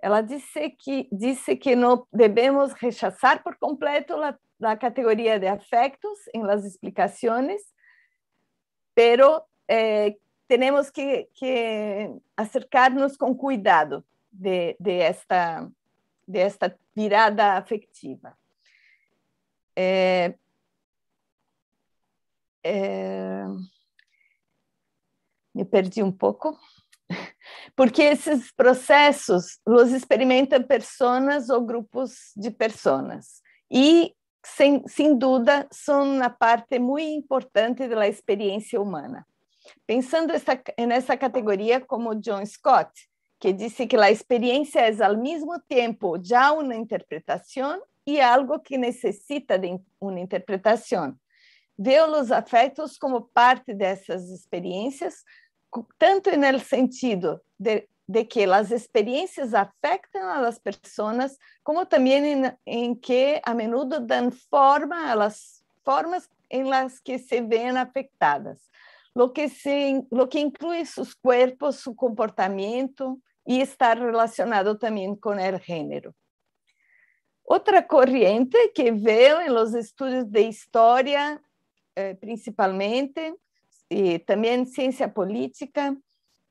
Ela disse que, disse que não devemos rechazar por completo a, a categoria de afectos em las explicações, pero eh, tenemos que, que, acercarnos con cuidado de, de, esta, de esta virada afectiva. Eh, eh, me perdi um pouco, porque esses processos os experimentam pessoas ou grupos de pessoas e sem, sem dúvida, são uma parte muito importante da experiência humana. Pensando nessa categoria como John Scott, que disse que a experiência é ao mesmo tempo já uma interpretação e algo que necessita de uma interpretação. Vê os afetos como parte dessas experiências, tanto no sentido de de que as experiências afetam a las pessoas, como também em, em, que a menudo dão forma las formas em las que se veem afetadas. lo que, se, lo que incluye sus cuerpos, su comportamiento y está relacionado también con el género. Otra corriente que veo en los estudios de historia, eh, principalmente, y también ciencia política,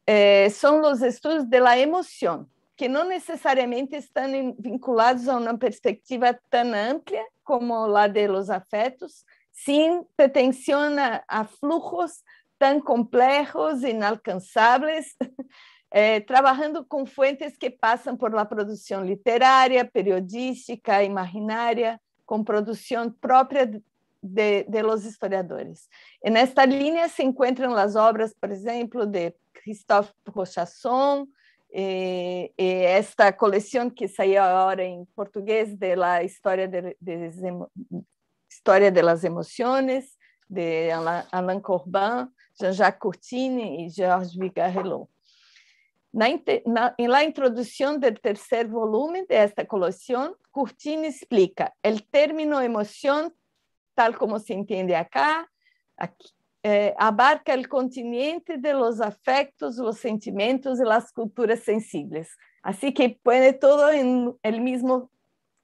eh, son los estudios de la emoción, que no necesariamente están vinculados a una perspectiva tan amplia como la de los afectos, sin pretensión a, a flujos tan complejos, inalcançáveis, eh, trabalhando com fuentes que passam por la produção literária, periodística, imaginária, com produção própria de, de los historiadores. E nesta linha se encontram as obras, por exemplo, de Christophe Rochasson, e, e esta coleção que saiu agora em português de la História de, de, de História das Emoções, de Alain Corbin, Jean-Jacques Courtine e Georges Vigarelot. Na, na, en la introducción del tercer volumen de esta colección, Curtini explica el término emoción, tal como se entiende acá, aquí, eh, abarca el continente de los afectos, los sentimientos y las culturas sensibles. Así que pone todo en el mismo,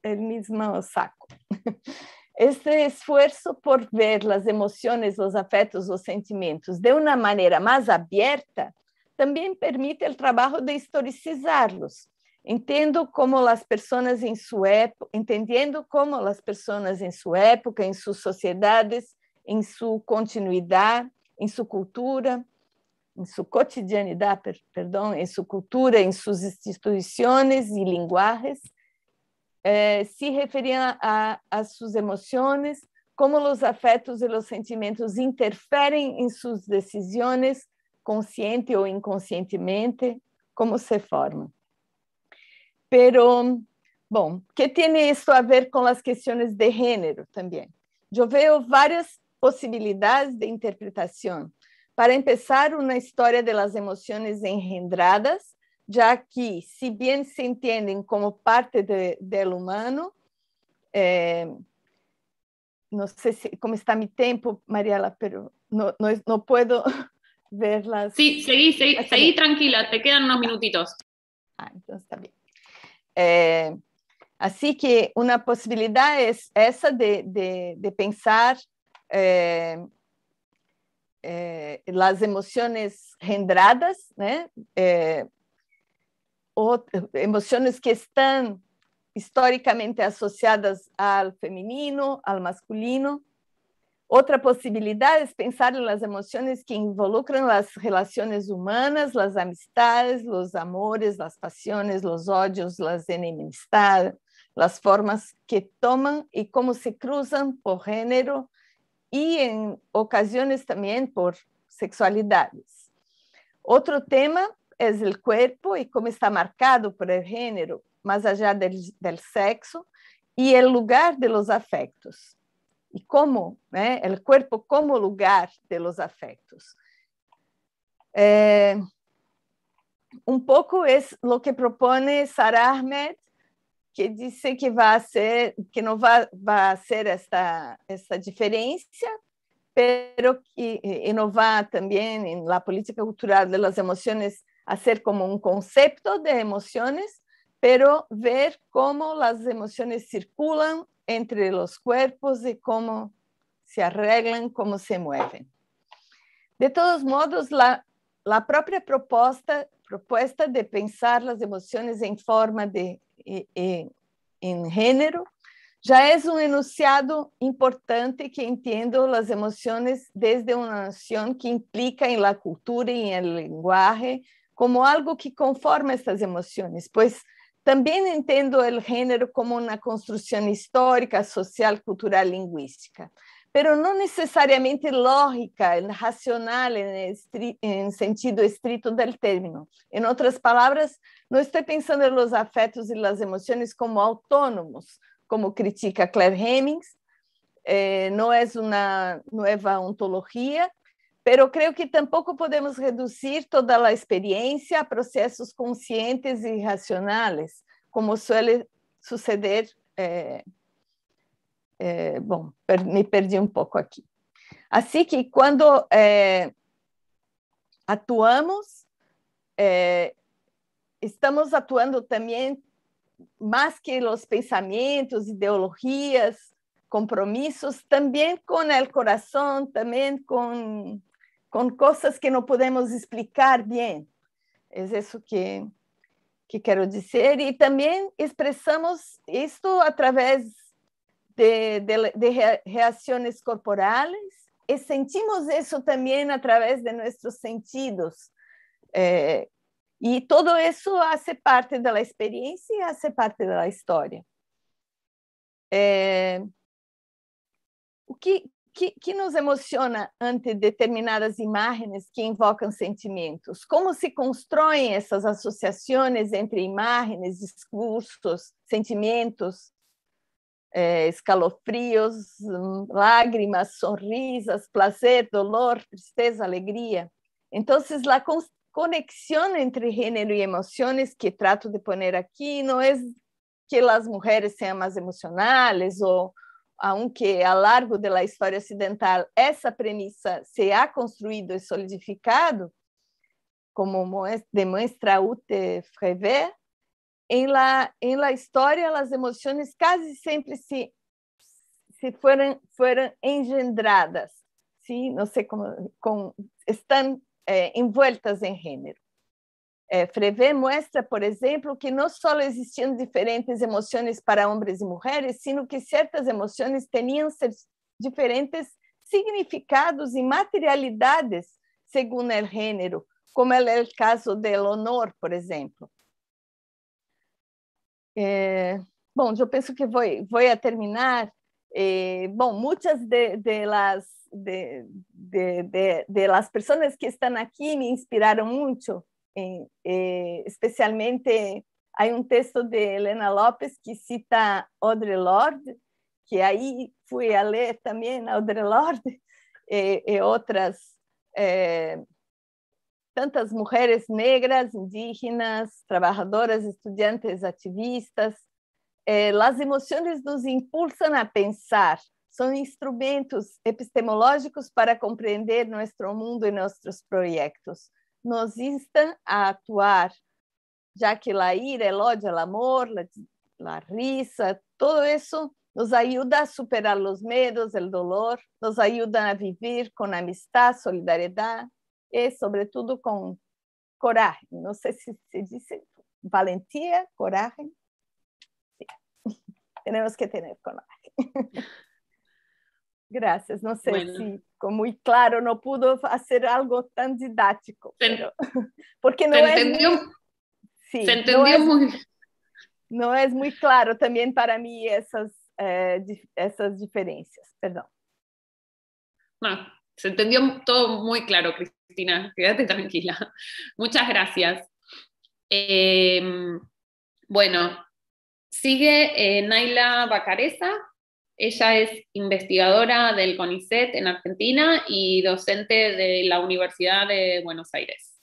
el mismo saco. Este esforço por ver as emoções, os afetos, os sentimentos de uma maneira mais aberta também permite o trabalho de historicizá-los, entendo como as pessoas em sua época, entendendo como as pessoas em sua época, em suas sociedades, em sua continuidade, em sua cultura, em sua cotidianidade, perdão, em sua cultura, em suas instituições e linguagens, eh, se referiam a, a suas emoções, como os afetos e os sentimentos interferem em suas decisões, consciente ou inconscientemente, como se formam. Pero, bom, que tem isso a ver com as questões de gênero também? Eu vejo várias possibilidades de interpretação. Para começar, uma história das emoções engendradas, ya que, si bien se entienden como parte de, del humano, eh, no sé si, cómo está mi tiempo, Mariela, pero no, no, no puedo verlas. Sí, seguí, seguí, seguí tranquila, te quedan unos minutitos. Ah, entonces está bien. Eh, así que una posibilidad es esa de, de, de pensar eh, eh, las emociones generadas, ¿eh? emoções que estão historicamente associadas ao feminino, ao masculino. Outra possibilidade é pensar nas emoções que involucram as relações humanas, as amistades, os amores, as paixões, os ódios, as enemistades, as formas que tomam e como se cruzam por gênero e, em ocasiões, também por sexualidades. Outro tema es el cuerpo y cómo está marcado por el género, más allá del, del sexo, y el lugar de los afectos. Y cómo, ¿eh? el cuerpo como lugar de los afectos. Eh, un poco es lo que propone Sarah Ahmed, que dice que va a ser, que no va, a hacer esta, esta diferencia, pero que no va también en la política cultural de las emociones hacer como un concepto de emociones, pero ver cómo las emociones circulan entre los cuerpos y cómo se arreglan, cómo se mueven. De todos modos, la, la propia propuesta, propuesta de pensar las emociones en forma de en género já é um enunciado importante que entendo as emoções desde uma noção que implica em la cultura e em linguagem como algo que conforma estas emoções, pois também entendo o gênero como uma construção histórica, social, cultural, linguística, mas não necessariamente lógica, racional em sentido estrito do término. Em outras palavras, não estou pensando nos afetos e nas emoções emociones como autônomos, como critica Claire Hemmings, eh, é uma una nueva ontologia, pero creo que tampoco podemos reducir toda la experiencia a procesos conscientes y racionales, como suele suceder. Eh, eh, bom, per, me perdi um pouco aqui. Assim que quando eh, atuamos, estamos atuando também mais que os pensamentos, ideologias, compromissos, também com o coração, também com, com coisas que não podemos explicar bem. É isso que, que quero dizer. E também expressamos isto através de, de, de reações corporais e sentimos isso também através de nossos sentidos. É, e todo isso hace parte da experiência e hace parte da história. É, o que, que, que, nos emociona ante determinadas imagens que invocam sentimentos? Como se constroem essas associações entre imagens, discursos, sentimentos, é, escalofrios, lágrimas, sorrisos, prazer, dolor, tristeza, alegria? Então, a conexión entre género y emociones que trato de poner aquí no es que las mujeres sean más emocionales o aunque a largo de la historia ocidental essa premissa se ha construído e solidificado, como demonstra Ute Frevet, em la, em la história as emoções quase sempre se, se foram, foram engendradas, sim? não sei como, com, estão é, envueltas em gênero. É, Frevet mostra, por exemplo, que não só existiam diferentes emoções para homens e mulheres, sino que certas emoções tinham diferentes significados e materialidades segundo o gênero, como é o caso do honor, por exemplo. É, bom, eu penso que vou, vou a terminar. É, bom, muitas de, de de, de, de, de, las personas que están aquí me inspiraron mucho, eh, eh, especialmente hay un texto de Elena López que cita Audre Lorde, que ahí fui a leer también Audre Lorde eh, y otras tantas mujeres negras, indígenas, trabajadoras, estudiantes, activistas. las emociones nos impulsan a pensar, são instrumentos epistemológicos para compreender nosso mundo e nossos projetos. Nos instam a atuar, já que a ira, el ódio, el amor, a risa, todo isso nos ajuda a superar os medos, o dolor, nos ajuda a viver com amistade, solidariedade e, sobretudo, com coragem. Não sei se se diz valentia, coragem. Temos que ter coragem. Gracias. No sé si con muy claro no pudo hacer algo tan didáctico. pero, porque no es entendió, muy, sí, se entendió no es, muy No es muy claro también para mí esas, eh, esas diferencias. Perdón. No, se entendió todo muy claro, Cristina. Quédate tranquila. Muchas gracias. Eh, bueno, sigue eh, Naila Bacareza, ella es investigadora del CONICET en Argentina y docente de la Universidad de Buenos Aires.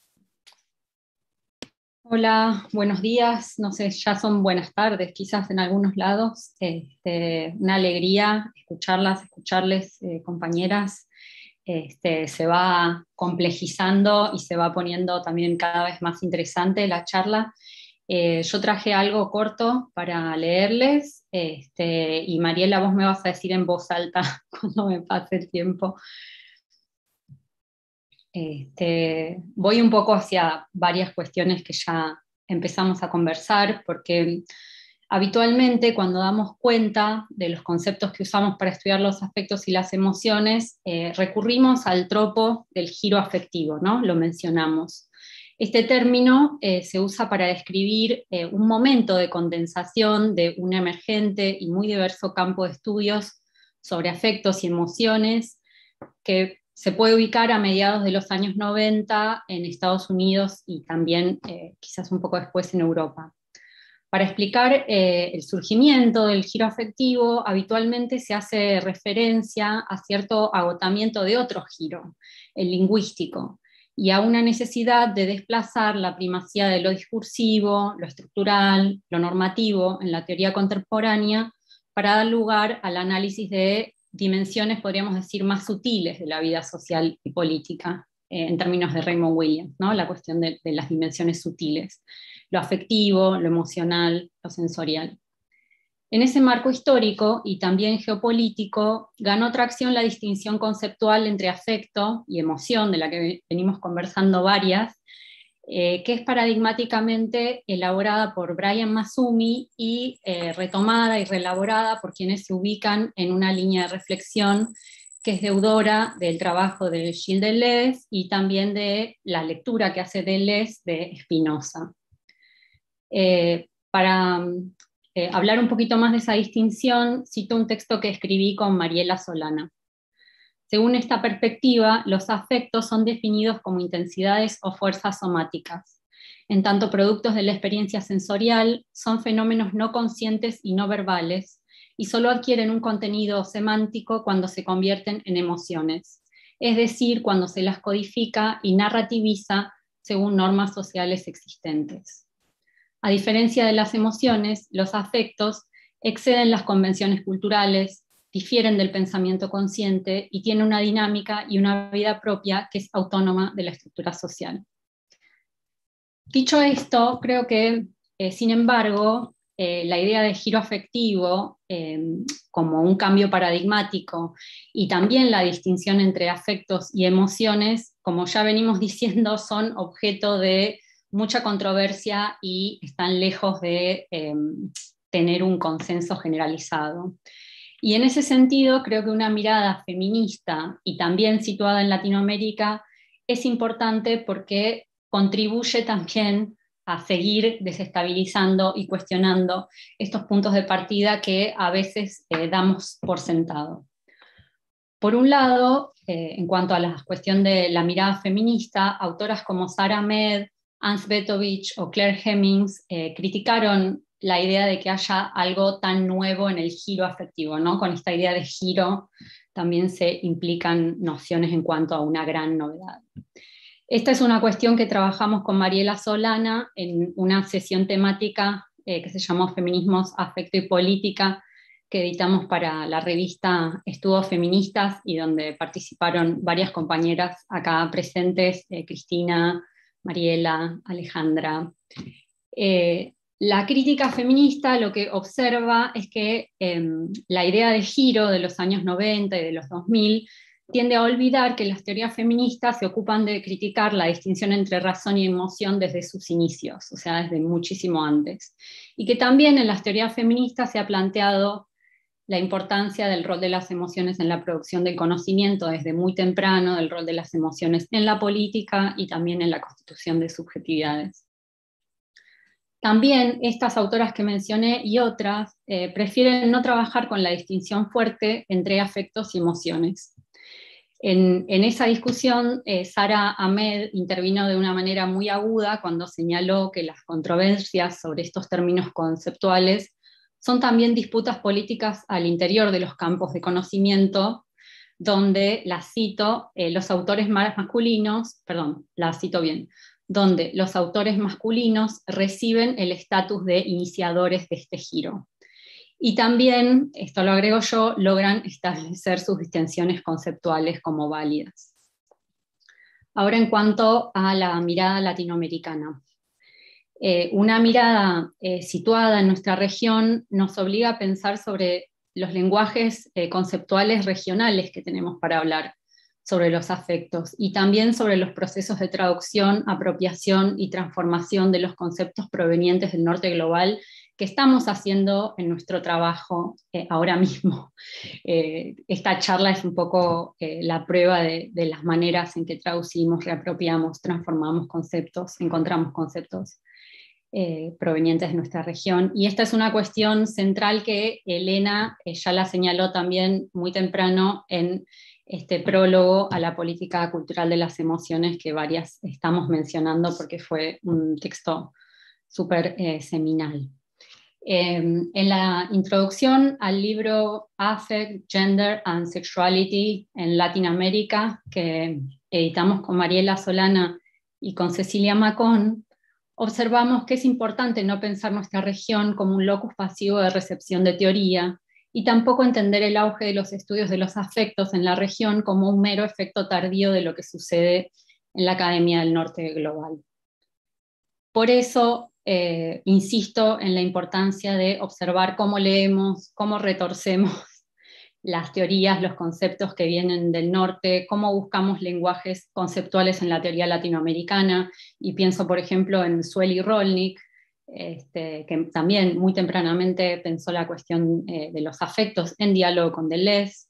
Hola, buenos días. No sé, ya son buenas tardes, quizás en algunos lados. Este, una alegría escucharlas, escucharles, eh, compañeras. Este, se va complejizando y se va poniendo también cada vez más interesante la charla. Eh, yo traje algo corto para leerles este, y Mariela, vos me vas a decir en voz alta cuando me pase el tiempo. Este, voy un poco hacia varias cuestiones que ya empezamos a conversar, porque habitualmente cuando damos cuenta de los conceptos que usamos para estudiar los afectos y las emociones, eh, recurrimos al tropo del giro afectivo, ¿no? Lo mencionamos. Este término eh, se usa para describir eh, un momento de condensación de un emergente y muy diverso campo de estudios sobre afectos y emociones que se puede ubicar a mediados de los años 90 en Estados Unidos y también eh, quizás un poco después en Europa. Para explicar el surgimiento del giro afectivo, habitualmente se hace referencia a cierto agotamiento de otro giro, el lingüístico, y a una necesidad de desplazar la primacía de lo discursivo, lo estructural, lo normativo en la teoría contemporánea para dar lugar al análisis de dimensiones, podríamos decir, más sutiles de la vida social y política. eh, en términos de Raymond Williams, ¿no? la cuestión de, de las dimensiones sutiles, lo afectivo, lo emocional, lo sensorial. En ese marco histórico y también geopolítico, ganó tracción la distinción conceptual entre afecto y emoción, de la que venimos conversando varias, eh, que es paradigmáticamente elaborada por Brian Masumi y eh, retomada y reelaborada por quienes se ubican en una línea de reflexión que es deudora del trabajo de Gilles Deleuze y también de la lectura que hace Deleuze de Spinoza. Eh, para hablar un poquito más de esa distinción, cito un texto que escribí con Mariela Solana. Según esta perspectiva, los afectos son definidos como intensidades o fuerzas somáticas. En tanto, productos de la experiencia sensorial son fenómenos no conscientes y no verbales, y solo adquieren un contenido semántico cuando se convierten en emociones, es decir, cuando se las codifica y narrativiza según normas sociales existentes. A diferencia de las emociones, los afectos exceden las convenciones culturales, difieren del pensamiento consciente y tienen una dinámica y una vida propia que es autónoma de la estructura social. Dicho esto, creo que, eh, sin embargo, eh, la idea de giro afectivo em, como un cambio paradigmático y también la distinción entre afectos y emociones, como ya venimos diciendo, son objeto de mucha controversia y están lejos de em, tener un consenso generalizado. Y en ese sentido, creo que una mirada feminista y también situada en Latinoamérica es importante porque contribuye también a seguir desestabilizando y cuestionando estos puntos de partida que a veces eh, damos por sentado. Por un lado, eh, en cuanto a la cuestión de la mirada feminista, autoras como Sara Med, Ans Betovich o Claire Hemmings eh, criticaron la idea de que haya algo tan nuevo en el giro afectivo, ¿no? Con esta idea de giro también se implican nociones en cuanto a una gran novedad. Esta es una cuestión que trabajamos con Mariela Solana en una sesión temática eh, que se llamó Feminismos, Afecto y Política, que editamos para la revista Estudios Feministas y donde participaron varias compañeras acá presentes, eh, Cristina, Mariela, Alejandra. Eh, la crítica feminista lo que observa es que em, la idea de giro de los años 90 y de los 2000 tiende a olvidar que las teorías feministas se ocupan de criticar la distinción entre razón y emoción desde sus inicios, o sea, desde muchísimo antes. Y que también en las teorías feministas se ha planteado la importancia del rol de las emociones en la producción del conocimiento desde muy temprano, del rol de las emociones en la política y también en la constitución de subjetividades. También estas autoras que mencioné y otras eh, prefieren no trabajar con la distinción fuerte entre afectos y emociones. En, esa discusión, eh, Sara Ahmed intervino de una manera muy aguda cuando señaló que las controversias sobre estos términos conceptuales son también disputas políticas al interior de los campos de conocimiento, donde, la cito, eh, los autores más masculinos, perdón, la cito bien, donde los autores masculinos reciben el estatus de iniciadores de este giro. Y también, esto lo agrego yo, logran establecer sus distinciones conceptuales como válidas. Ahora en cuanto a la mirada latinoamericana. Eh, una mirada eh, situada en nuestra región nos obliga a pensar sobre los lenguajes eh, conceptuales regionales que tenemos para hablar sobre los afectos y también sobre los procesos de traducción, apropiación y transformación de los conceptos provenientes del norte global que estamos haciendo en nuestro trabajo ahora mismo. Esta charla es un poco la prueba de, las maneras en que traducimos, reapropiamos, transformamos conceptos, encontramos conceptos provenientes de nuestra región. Y esta es una cuestión central que Elena ya la señaló también muy temprano en este prólogo a la política cultural de las emociones que varias estamos mencionando porque fue un texto súper eh, seminal. Em, en la introducción al libro Affect, Gender and Sexuality en Latinoamérica, que editamos con Mariela Solana y con Cecilia Macón, observamos que es importante no pensar nuestra región como un locus pasivo de recepción de teoría, y tampoco entender el auge de los estudios de los afectos en la región como un mero efecto tardío de lo que sucede en la Academia del Norte Global. Por eso eh, insisto en la importancia de observar cómo leemos, cómo retorcemos las teorías, los conceptos que vienen del norte, cómo buscamos lenguajes conceptuales en la teoría latinoamericana, y pienso, por ejemplo, en Sueli Rolnik, este, que también muy tempranamente pensó la cuestión eh, de los afectos en diálogo con Deleuze,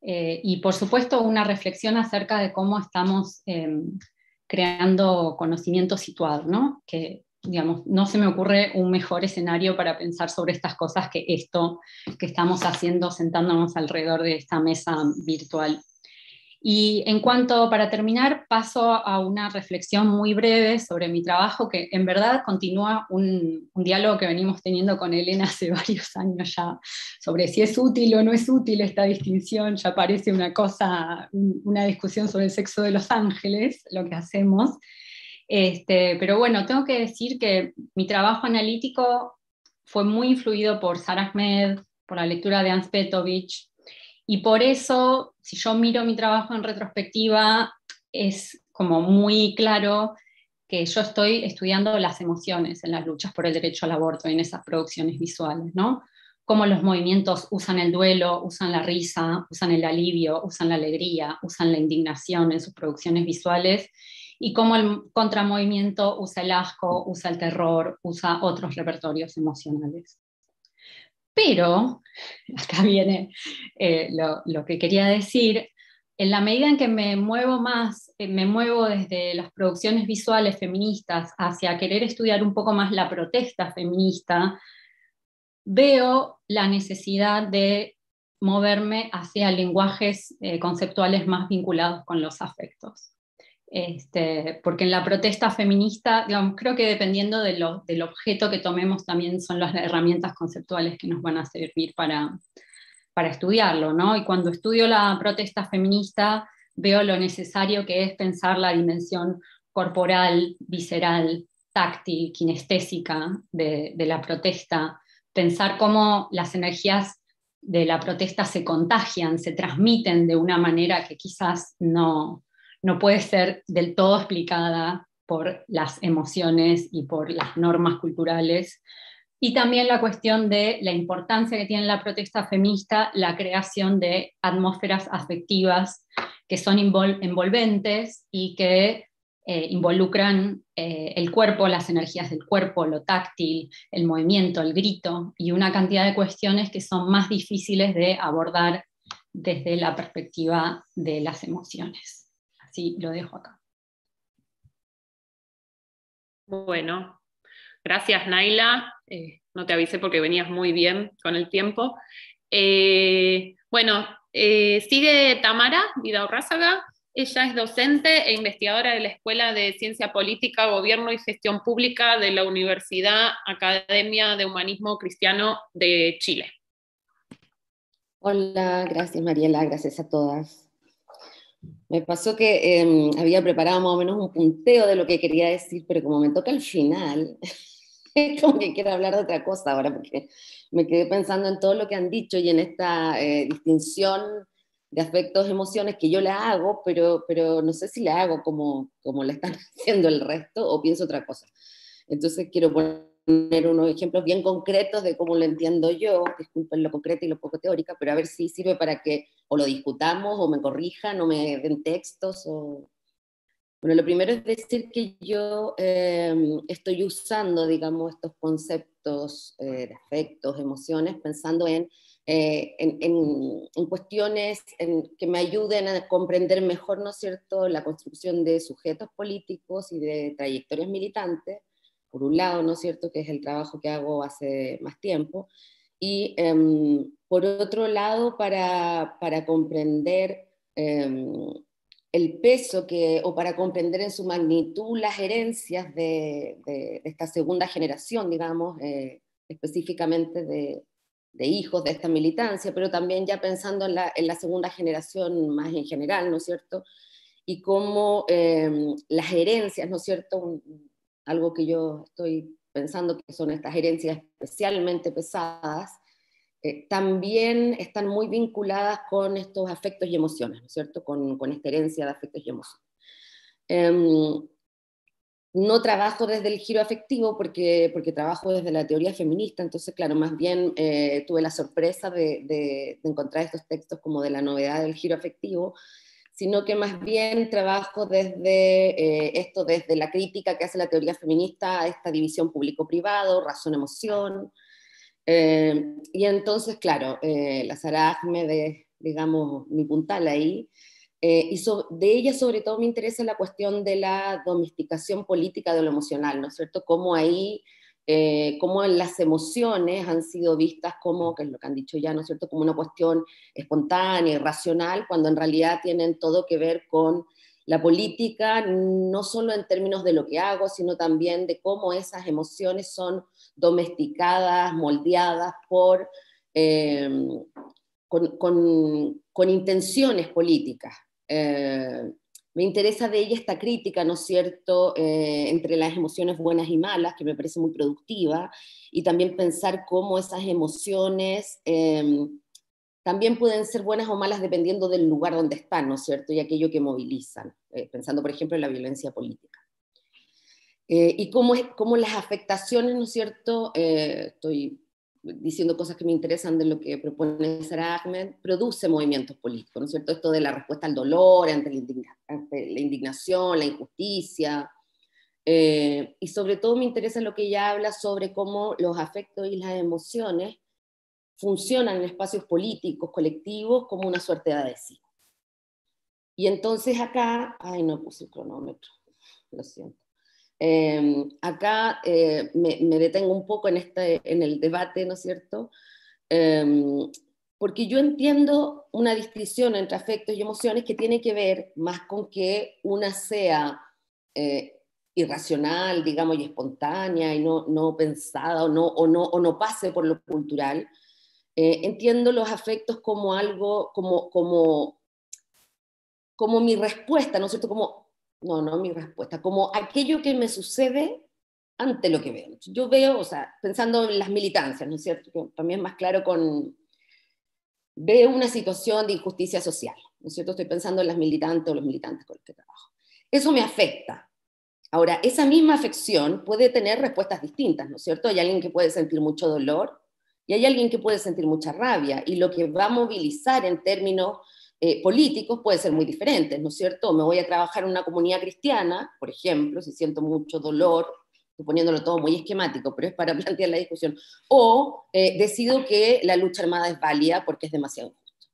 eh, y por supuesto una reflexión acerca de cómo estamos em, creando conocimiento situado, ¿no? que no se me ocurre un mejor escenario para pensar sobre estas cosas que esto que estamos haciendo sentándonos alrededor de esta mesa virtual. Y en cuanto, para terminar, paso a una reflexión muy breve sobre mi trabajo, que en verdad continúa un, diálogo que venimos teniendo con Elena hace varios años ya, sobre si es útil o no es útil esta distinción, ya parece una cosa, una discusión sobre el sexo de los ángeles, lo que hacemos. Este, pero bueno, tengo que decir que mi trabajo analítico fue muy influido por Sarah Ahmed, por la lectura de Hans Petovich, y por eso, si yo miro mi trabajo en retrospectiva, es como muy claro que yo estoy estudiando las emociones en las luchas por el derecho al aborto, en esas producciones visuales, ¿no? Cómo los movimientos usan el duelo, usan la risa, usan el alivio, usan la alegría, usan la indignación en sus producciones visuales, y cómo el contramovimiento usa el asco, usa el terror, usa otros repertorios emocionales. Pero, acá viene eh, lo, que quería decir, en la medida en que me muevo más, eh, me muevo desde las producciones visuales feministas hacia querer estudiar un poco más la protesta feminista, veo la necesidad de moverme hacia lenguajes eh, conceptuales más vinculados con los afectos. Este, porque en la protesta feminista, creo que dependiendo del objeto que tomemos también son las herramientas conceptuales que nos van a servir para, para estudiarlo, ¿no? Y cuando estudio la protesta feminista veo lo necesario que es pensar la dimensión corporal, visceral, táctil, kinestésica de, de la protesta, pensar cómo las energías de la protesta se contagian, se transmiten de una manera que quizás no, no puede ser del todo explicada por las emociones y por las normas culturales. Y también la cuestión de la importancia que tiene la protesta feminista, la creación de atmósferas afectivas que son envolventes y que eh, involucran eh, el cuerpo, las energías del cuerpo, lo táctil, el movimiento, el grito y una cantidad de cuestiones que son más difíciles de abordar desde la perspectiva de las emociones. Sí, lo dejo acá. Bueno, gracias Naila. Eh, no te avisé porque venías muy bien con el tiempo. Eh, bueno, eh, sigue Tamara Vidaurrázaga. Ella es docente e investigadora de la Escuela de Ciencia Política, Gobierno y Gestión Pública de la Universidad Academia de Humanismo Cristiano de Chile. Hola, gracias Mariela, gracias a todas. Me pasó que em, había preparado más o menos un punteo de lo que quería decir, pero como me toca al final, es como que quiero hablar de otra cosa ahora, porque me quedé pensando en todo lo que han dicho y en esta eh, distinción de afectos, emociones que yo la hago, pero, pero no sé si la hago como, como la están haciendo el resto o pienso otra cosa. Entonces quiero poner unos ejemplos bien concretos de cómo lo entiendo yo, disculpen lo concreto y lo poco teórica, pero a ver si sirve para que o lo discutamos o me corrijan o me den textos. O... Bueno, lo primero es decir que yo em, estoy usando, digamos, estos conceptos eh, de afectos, emociones, pensando en, eh, en, en, cuestiones que me ayuden a comprender mejor, ¿no cierto?, la construcción de sujetos políticos y de trayectorias militantes, por un lado, ¿no es cierto?, que es el trabajo que hago hace más tiempo, y em, por otro lado, para, para comprender em, el peso que, o para comprender en su magnitud las herencias de, de, esta segunda generación, digamos, eh, específicamente de, de, hijos de esta militancia, pero también ya pensando en la, en la segunda generación más en general, ¿no es cierto? Y cómo em, las herencias, ¿no es cierto? algo que yo estoy pensando que son estas herencias especialmente pesadas, eh, también están muy vinculadas con estos afectos y emociones, ¿no es cierto? Con, con esta herencia de afectos y emociones. Em, no trabajo desde el giro afectivo porque, porque trabajo desde la teoría feminista, entonces, claro, más bien eh, tuve la sorpresa de, de, encontrar estos textos como de la novedad del giro afectivo, sino que más bien trabajo desde eh, esto, desde la crítica que hace la teoría feminista a esta división público-privado, razón-emoción. Eh, y entonces, claro, la Sara Ahmed es, digamos, mi puntal ahí, eh, y de ella sobre todo me interesa la cuestión de la domesticación política de lo emocional, ¿no es cierto? Cómo ahí, eh, cómo las emociones han sido vistas como, que es lo que han dicho ya, ¿no es cierto? Como una cuestión espontánea, irracional, cuando en realidad tienen todo que ver con la política, no solo en términos de lo que hago, sino también de cómo esas emociones son domesticadas, moldeadas por... Eh, con, con, con, intenciones políticas. Eh, me interesa de ella esta crítica, ¿no es cierto?, eh, entre las emociones buenas y malas, que me parece muy productiva, y también pensar cómo esas emociones em, también pueden ser buenas o malas dependiendo del lugar donde están, ¿no es cierto?, y aquello que movilizan, eh, pensando, por ejemplo, en la violencia política. y cómo, cómo las afectaciones, ¿no es cierto?, estoy diciendo cosas que me interesan de lo que propone Sarah Ahmed, produce movimientos políticos, ¿no es cierto? Esto de la respuesta al dolor, ante la, indignación, la injusticia, eh, y sobre todo me interesa lo que ella habla sobre cómo los afectos y las emociones funcionan en espacios políticos, colectivos, como una suerte de adhesivo. Y entonces acá, ay, no puse el cronómetro, lo siento. Em, acá eh, me, detengo un poco en, este, en el debate, ¿no es cierto? Em, porque yo entiendo una distinción entre afectos y emociones que tiene que ver más con que una sea eh, irracional, digamos, y espontánea y no, no pensada o no, o, no, o no pase por lo cultural. Eh, entiendo los afectos como algo, como, como, como mi respuesta, ¿no es cierto? Como no, no mi respuesta, como aquello que me sucede ante lo que veo. Yo veo, o sea, pensando en las militancias, ¿no es cierto? Que también es más claro con... Veo una situación de injusticia social, ¿no es cierto? Estoy pensando en las militantes o los militantes con los que trabajo. Eso me afecta. Ahora, esa misma afección puede tener respuestas distintas, ¿no es cierto? Hay alguien que puede sentir mucho dolor y hay alguien que puede sentir mucha rabia, y lo que va a movilizar en términos eh, políticos puede ser muy diferentes, ¿no es cierto? Me voy a trabajar en una comunidad cristiana, por ejemplo, si siento mucho dolor, estoy poniéndolo todo muy esquemático, pero es para plantear la discusión, o eh, decido que la lucha armada es válida porque es demasiado injusto.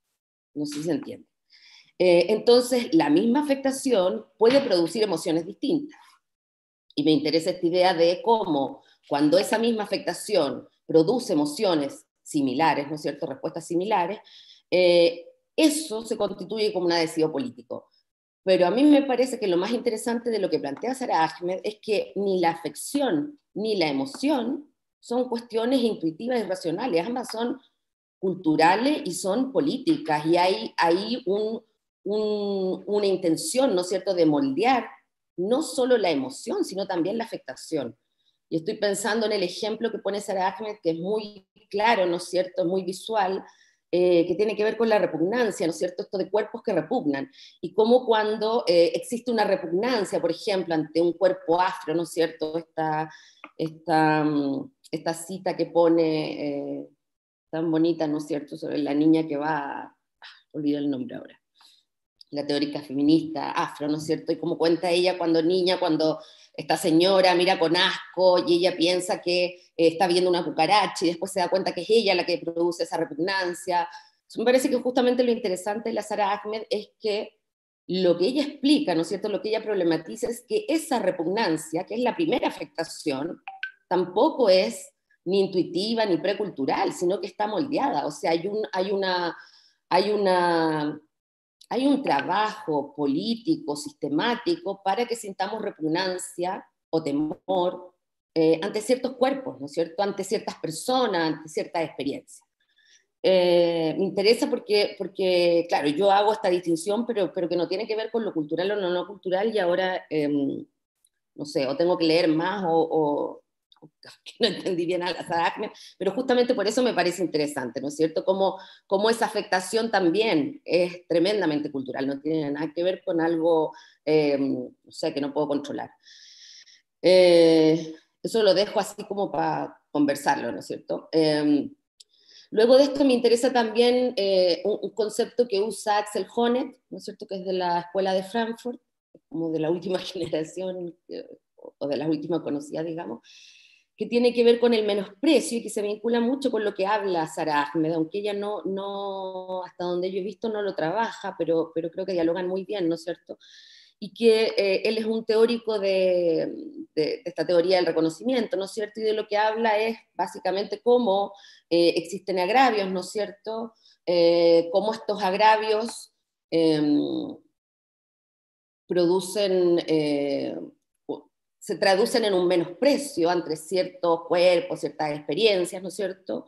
No sé si se entiende. Eh, entonces, la misma afectación puede producir emociones distintas. Y me interesa esta idea de cómo cuando esa misma afectación produce emociones similares, ¿no es cierto?, respuestas similares, eh, eso se constituye como un adhesivo político. Pero a mí me parece que lo más interesante de lo que plantea Sara Ahmed es que ni la afección ni la emoción son cuestiones intuitivas y racionales, ambas son culturales y son políticas, y hay, hay un, una intención, ¿no es cierto?, de moldear no solo la emoción, sino también la afectación. Y estoy pensando en el ejemplo que pone Sara Ahmed, que es muy claro, ¿no es cierto?, muy visual, eh, que tiene que ver con la repugnancia, ¿no es cierto? Esto de cuerpos que repugnan. Y cómo cuando eh, existe una repugnancia, por ejemplo, ante un cuerpo afro, ¿no es cierto? Esta, esta, mm, cita que pone eh, tan bonita, ¿no es cierto?, sobre la niña que va, ah, olvido el nombre ahora, la teórica feminista afro, ¿no es cierto? Y cómo cuenta ella cuando niña, cuando esta señora mira con asco y ella piensa que eh, está viendo una cucaracha y después se da cuenta que es ella la que produce esa repugnancia. me parece que justamente lo interesante de la Sara Ahmed es que lo que ella explica, ¿no es cierto? Lo que ella problematiza es que esa repugnancia, que es la primera afectación, tampoco es ni intuitiva ni precultural, sino que está moldeada. O sea, hay, un, hay, una, hay una hay un trabajo político, sistemático, para que sintamos repugnancia o temor eh, ante ciertos cuerpos, ¿no es cierto? Ante ciertas personas, ante ciertas experiencias. Eh, me interesa porque, porque, claro, yo hago esta distinción, pero, pero que no tiene que ver con lo cultural o no, no cultural, y ahora, em, no sé, o tengo que leer más o, que no entendí bien a la Ahmed, pero justamente por eso me parece interesante, ¿no es cierto? Como, como esa afectación también es tremendamente cultural, no tiene nada que ver con algo, eh, o sea, que no puedo controlar. Eh, eso lo dejo así como para conversarlo, ¿no es cierto? Eh, luego de esto me interesa también un, un, concepto que usa Axel Honneth, ¿no es cierto? Que es de la Escuela de Frankfurt, como de la última generación o de las últimas conocidas, digamos, que tiene que ver con el menosprecio y que se vincula mucho con lo que habla Sara Ahmed, aunque ella no, no, hasta donde yo he visto, no lo trabaja, pero, pero creo que dialogan muy bien, ¿no es cierto? Y que eh, él es un teórico de, de, esta teoría del reconocimiento, ¿no es cierto? Y de lo que habla es básicamente cómo eh, existen agravios, ¿no es cierto? Eh, cómo estos agravios em, producen se traducen en un menosprecio ante ciertos cuerpos, ciertas experiencias, ¿no es cierto?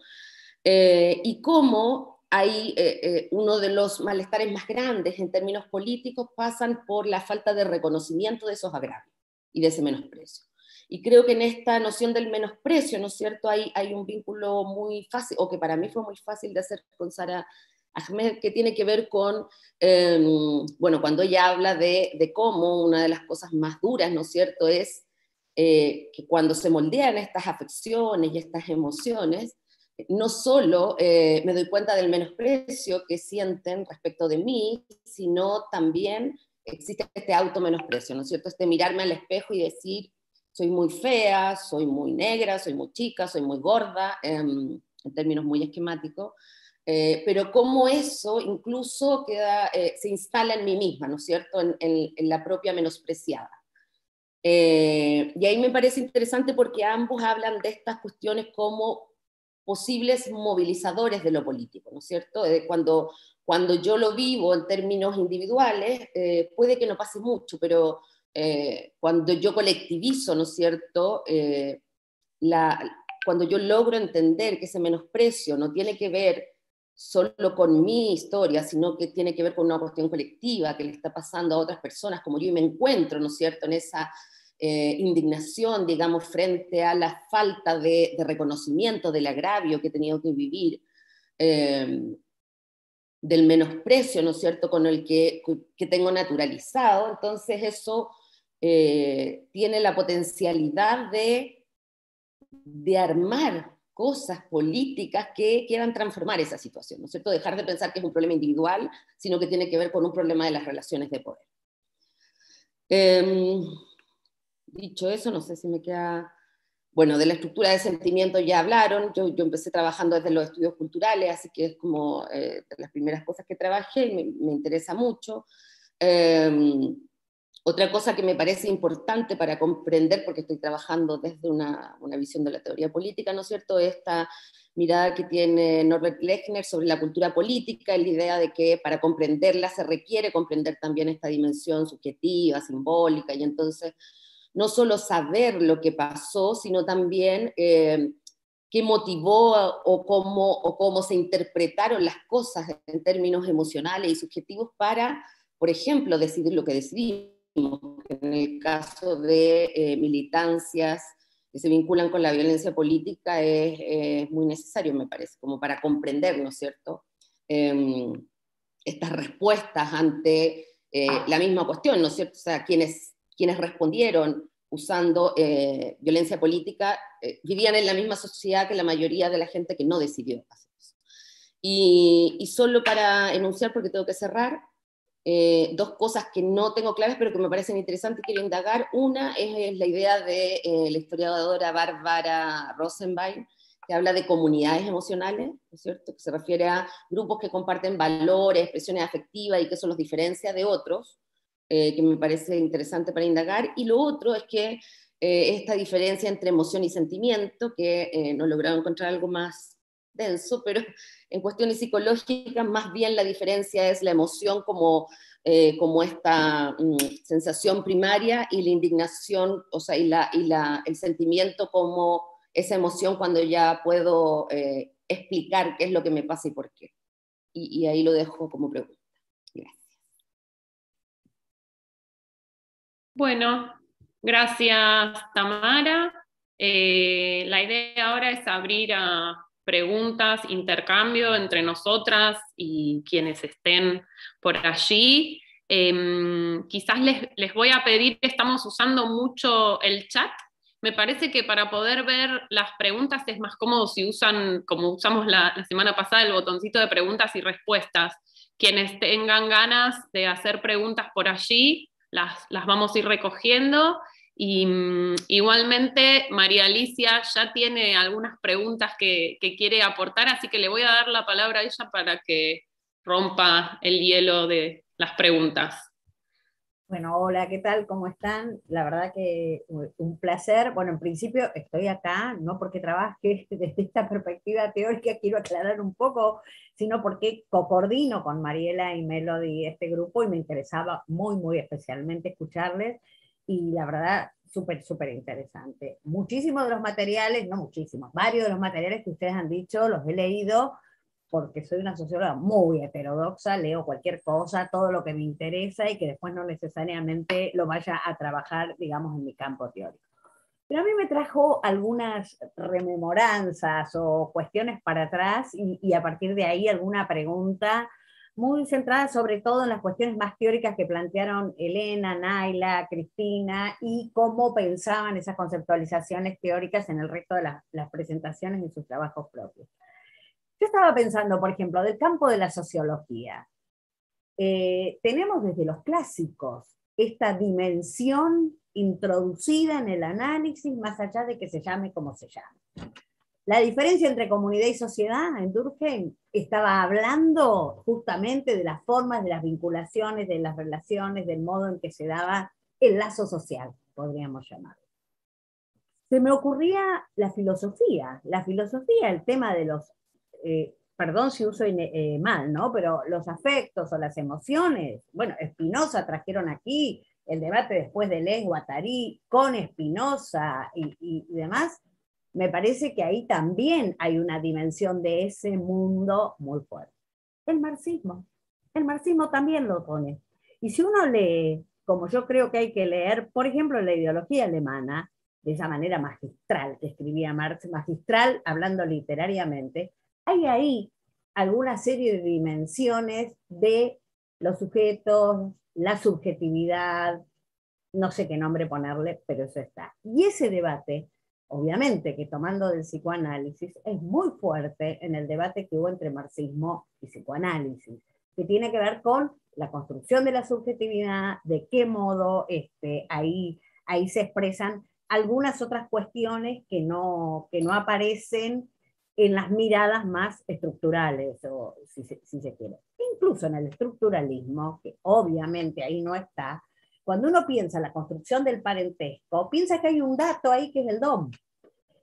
Eh, y cómo hay eh, eh, uno de los malestares más grandes en términos políticos pasan por la falta de reconocimiento de esos agravios y de ese menosprecio. Y creo que en esta noción del menosprecio, ¿no es cierto?, hay, hay un vínculo muy fácil, o que para mí fue muy fácil de hacer con Sara Ahmed, que tiene que ver con, em, bueno, cuando ella habla de, de, cómo una de las cosas más duras, ¿no es cierto?, es eh, que cuando se moldean estas afecciones y estas emociones, no solo eh, me doy cuenta del menosprecio que sienten respecto de mí, sino también existe este auto-menosprecio, ¿no es cierto? Este mirarme al espejo y decir, soy muy fea, soy muy negra, soy muy chica, soy muy gorda, em, en términos muy esquemáticos, eh, pero cómo eso incluso queda, se instala en mí misma, ¿no es cierto? en la propia menospreciada. Eh, y ahí me parece interesante porque ambos hablan de estas cuestiones como posibles movilizadores de lo político, ¿no es cierto? cuando, cuando yo lo vivo en términos individuales, eh, puede que no pase mucho, pero eh, cuando yo colectivizo, ¿no es cierto? La, cuando yo logro entender que ese menosprecio no tiene que ver solo con mi historia, sino que tiene que ver con una cuestión colectiva que le está pasando a otras personas, como yo y me encuentro, ¿no es cierto?, en esa eh, indignación, digamos, frente a la falta de, reconocimiento del agravio que he tenido que vivir, eh, del menosprecio, ¿no es cierto?, con el que, que tengo naturalizado, entonces eso eh, tiene la potencialidad de, de armar cosas políticas que quieran transformar esa situación, ¿no es cierto? Dejar de pensar que es un problema individual, sino que tiene que ver con un problema de las relaciones de poder. Dicho eso, no sé si me queda... Bueno, de la estructura de sentimiento ya hablaron, yo, yo empecé trabajando desde los estudios culturales, así que es como eh, de las primeras cosas que trabajé y me, me interesa mucho. Eh, otra cosa que me parece importante para comprender, porque estoy trabajando desde una, una, visión de la teoría política, ¿no es cierto?, esta mirada que tiene Norbert Lechner sobre la cultura política, la idea de que para comprenderla se requiere comprender también esta dimensión subjetiva, simbólica, y entonces no solo saber lo que pasó, sino también eh, qué motivó o cómo, o cómo se interpretaron las cosas en términos emocionales y subjetivos para, por ejemplo, decidir lo que decidimos. En el caso de eh, militancias que se vinculan con la violencia política es, muy necesario, me parece, como para comprender, ¿no es cierto?, em, estas respuestas ante eh, la misma cuestión, ¿no es cierto? O sea, quienes quienes respondieron usando eh, violencia política eh, vivían en la misma sociedad que la mayoría de la gente que no decidió hacer eso. Y, solo para enunciar, porque tengo que cerrar, eh, dos cosas que no tengo claras, pero que me parecen interesantes y quiero indagar. Una es, la idea de la historiadora Bárbara Rosenbein, que habla de comunidades emocionales, ¿no es cierto? que se refiere a grupos que comparten valores, expresiones afectivas y que eso los diferencia de otros. Eh, que me parece interesante para indagar. Y lo otro es que eh, esta diferencia entre emoción y sentimiento, que eh, no logrado encontrar algo más denso, pero en cuestiones psicológicas más bien la diferencia es la emoción como, como esta mm, sensación primaria y la indignación, o sea, y, la, y la, el sentimiento como esa emoción cuando ya puedo explicar qué es lo que me pasa y por qué. Y, y ahí lo dejo como pregunta. Bueno, gracias Tamara. Eh, la idea ahora es abrir a preguntas, intercambio entre nosotras y quienes estén por allí. Em, quizás les, les voy a pedir, estamos usando mucho el chat, me parece que para poder ver las preguntas es más cómodo si usan, como usamos la, semana pasada, el botoncito de preguntas y respuestas. Quienes tengan ganas de hacer preguntas por allí, las, las vamos a ir recogiendo. Y mm, igualmente, María Alicia ya tiene algunas preguntas que, que quiere aportar, así que le voy a dar la palabra a ella para que rompa el hielo de las preguntas. Bueno, hola, ¿qué tal? ¿Cómo están? La verdad que un placer. Bueno, en principio estoy acá, no porque trabaje desde esta perspectiva teórica, quiero aclarar un poco, sino porque co-coordino con Mariela y Melody este grupo y me interesaba muy, muy especialmente escucharles y la verdad, súper, súper interesante. Muchísimos de los materiales, no muchísimos, varios de los materiales que ustedes han dicho los he leído porque soy una socióloga muy heterodoxa, leo cualquier cosa, todo lo que me interesa y que después no necesariamente lo vaya a trabajar, digamos, en mi campo teórico. Pero a mí me trajo algunas rememoranzas o cuestiones para atrás y, a partir de ahí alguna pregunta muy centrada sobre todo en las cuestiones más teóricas que plantearon Elena, Naila, Cristina y cómo pensaban esas conceptualizaciones teóricas en el resto de las presentaciones en sus trabajos propios. Yo estaba pensando, por ejemplo, del campo de la sociología. Eh, tenemos desde los clásicos esta dimensión introducida en el análisis más allá de que se llame como se llame. La diferencia entre comunidad y sociedad en Durkheim estaba hablando justamente de las formas, de las vinculaciones, de las relaciones, del modo en que se daba el lazo social, podríamos llamarlo. Se me ocurría la filosofía, la filosofía, el tema de los eh, perdón si uso eh, mal, ¿no? Pero los afectos o las emociones, bueno, Espinosa trajeron aquí el debate después de lengua, Tarí, con Espinosa y, demás, me parece que ahí también hay una dimensión de ese mundo muy fuerte. El marxismo, el marxismo también lo pone. Y si uno lee, como yo creo que hay que leer, por ejemplo, la ideología alemana, de esa manera magistral que escribía Marx, magistral hablando literariamente, hay ahí alguna serie de dimensiones de los sujetos, la subjetividad, no sé qué nombre ponerle, pero eso está. Y ese debate, obviamente que tomando del psicoanálisis, es muy fuerte en el debate que hubo entre marxismo y psicoanálisis, que tiene que ver con la construcción de la subjetividad, de qué modo este, ahí, ahí se expresan algunas otras cuestiones que no, que no aparecen en las miradas más estructurales, o si se, quiere. Incluso en el estructuralismo, que obviamente ahí no está, cuando uno piensa en la construcción del parentesco, piensa que hay un dato ahí que es el don.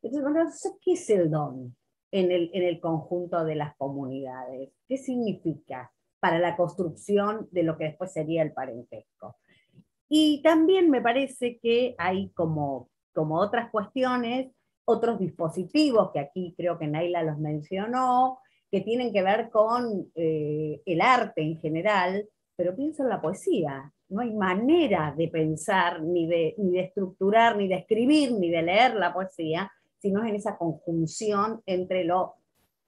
Entonces, ¿qué es el don en el, en el conjunto de las comunidades? ¿Qué significa para la construcción de lo que después sería el parentesco? Y también me parece que hay como, como otras cuestiones otros dispositivos que aquí creo que Naila los mencionó, que tienen que ver con eh, el arte en general, pero pienso en la poesía. No hay manera de pensar, ni de, ni de estructurar, ni de escribir, ni de leer la poesía, sino en esa conjunción entre lo,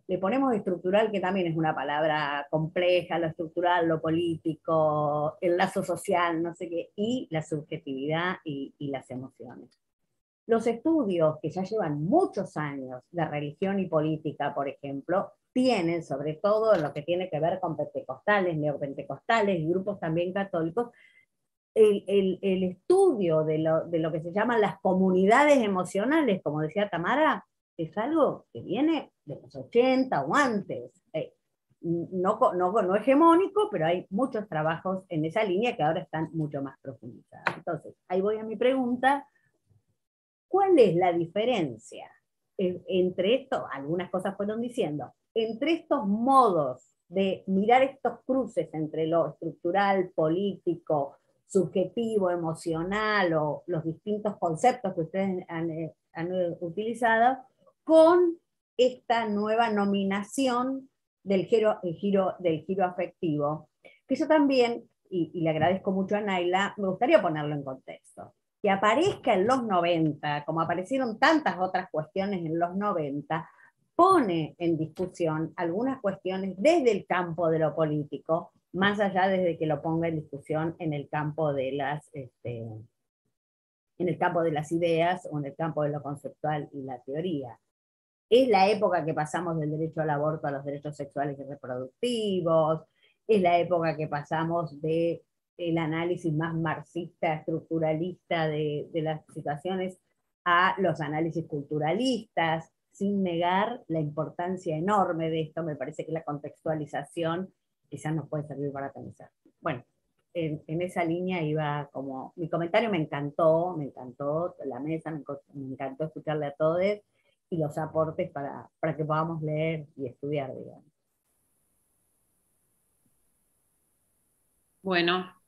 le ponemos estructural, que también es una palabra compleja, lo estructural, lo político, el lazo social, no sé qué, y la subjetividad y las emociones. Los estudios que ya llevan muchos años de religión y política, por ejemplo, tienen, sobre todo en lo que tiene que ver con pentecostales, neopentecostales y grupos también católicos, el, estudio de lo, de lo, que se llaman las comunidades emocionales, como decía Tamara, es algo que viene de los 80 o antes. Eh, no, no, no, hegemónico, pero hay muchos trabajos en esa línea que ahora están mucho más profundizados. Entonces, ahí voy a mi pregunta. ¿Cuál es la diferencia entre esto? Algunas cosas fueron diciendo, entre estos modos de mirar estos cruces entre lo estructural, político, subjetivo, emocional o los distintos conceptos que ustedes han, eh, utilizado, con esta nueva nominación del giro, giro, del giro afectivo, que yo también, y, y, le agradezco mucho a Naila, me gustaría ponerlo en contexto. Que aparezca en los 90, como aparecieron tantas otras cuestiones en los 90, pone en discusión algunas cuestiones desde el campo de lo político, más allá desde que lo ponga en discusión en el campo de las, este, en el campo de las ideas o en el campo de lo conceptual y la teoría. Es la época que pasamos del derecho al aborto a los derechos sexuales y reproductivos, es la época que pasamos de el análisis más marxista, estructuralista de, de las situaciones a los análisis culturalistas, sin negar la importancia enorme de esto, me parece que la contextualización quizás nos puede servir para pensar. Bueno, en, esa línea iba como, mi comentario me encantó, me encantó la mesa, me, me encantó escucharle a todos y los aportes para, para que podamos leer y estudiar, digamos. Bueno,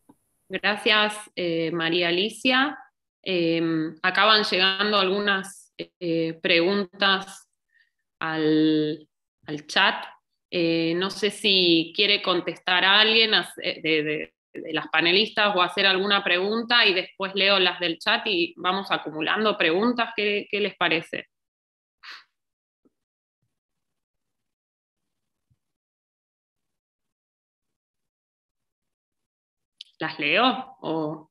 gracias eh, María Alicia. Eh, acaban llegando algunas eh, preguntas al, al chat. Eh, no sé si quiere contestar a alguien de, las panelistas o hacer alguna pregunta y después leo las del chat y vamos acumulando preguntas. ¿Qué, qué les parece? ¿Las leo? O...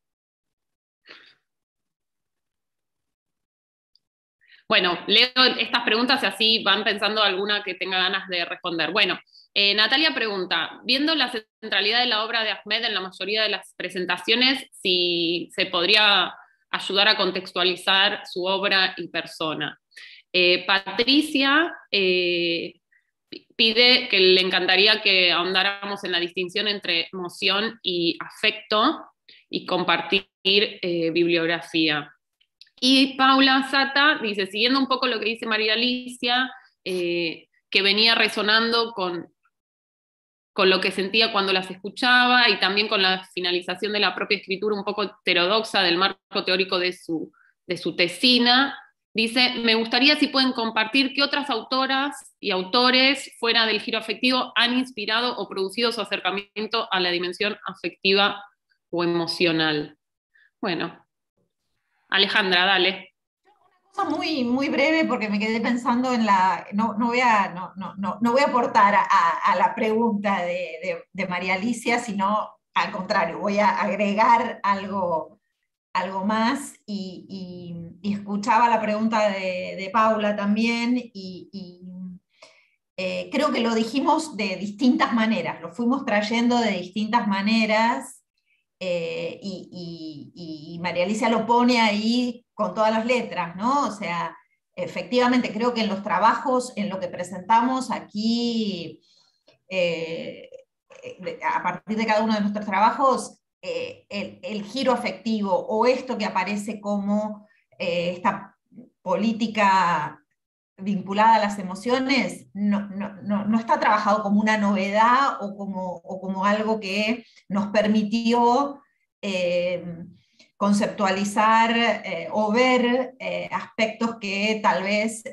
Bueno, leo estas preguntas y así van pensando alguna que tenga ganas de responder. Bueno, eh, Natalia pregunta, viendo la centralidad de la obra de Ahmed en la mayoría de las presentaciones, si se podría ayudar a contextualizar su obra y persona. Eh, Patricia eh, pide que le encantaría que ahondáramos en la distinción entre emoción y afecto y compartir eh, bibliografía. Y Paula Sata dice, siguiendo un poco lo que dice María Alicia, eh, que venía resonando con, con lo que sentía cuando las escuchaba y también con la finalización de la propia escritura un poco heterodoxa del marco teórico de su, de su tesina, Dice, me gustaría si pueden compartir qué otras autoras y autores fuera del giro afectivo han inspirado o producido su acercamiento a la dimensión afectiva o emocional. Bueno, Alejandra, dale. Una cosa muy, muy breve porque me quedé pensando en la... No, no, voy, a, no, no, no voy a aportar a, la pregunta de, de María Alicia, sino al contrario, voy a agregar algo algo más y, escuchaba la pregunta de, Paula también y, y eh, creo que lo dijimos de distintas maneras, lo fuimos trayendo de distintas maneras eh, y, María Alicia lo pone ahí con todas las letras, ¿no? O sea, efectivamente creo que en los trabajos, en lo que presentamos aquí, eh, a partir de cada uno de nuestros trabajos, eh, el, giro afectivo o esto que aparece como eh, esta política vinculada a las emociones no, no, no, no, está trabajado como una novedad o como, o como algo que nos permitió eh, conceptualizar o ver aspectos que tal vez,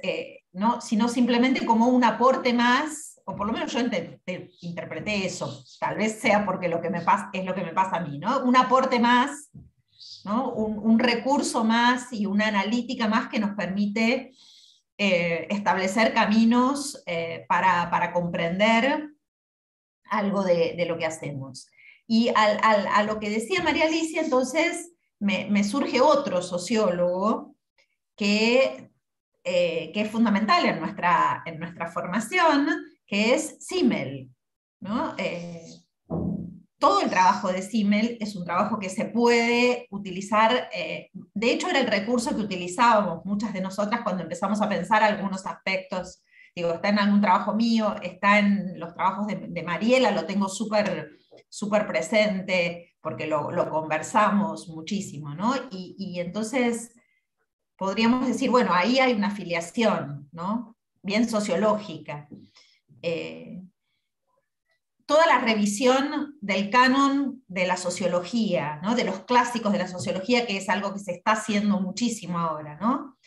¿no? sino simplemente como un aporte más o por lo menos yo te, te interpreté eso, tal vez sea porque lo que me pasa, es lo que me pasa a mí, ¿no? Un aporte más, ¿no? un, recurso más y una analítica más que nos permite eh, establecer caminos eh, para, para, comprender algo de, lo que hacemos. Y al, a lo que decía María Alicia, entonces me, me surge otro sociólogo que, eh, que es fundamental en nuestra, en nuestra formación, que es Simmel. ¿no? Eh, todo el trabajo de Simmel es un trabajo que se puede utilizar, eh, de hecho era el recurso que utilizábamos muchas de nosotras cuando empezamos a pensar algunos aspectos, digo, está en algún trabajo mío, está en los trabajos de, Mariela, lo tengo súper súper presente porque lo, lo, conversamos muchísimo, ¿no? Y, y, entonces podríamos decir, bueno, ahí hay una afiliación, ¿no? Bien sociológica. Eh, toda la revisión del canon de la sociología, ¿no? de los clásicos de la sociología, que es algo que se está haciendo muchísimo ahora. ¿no?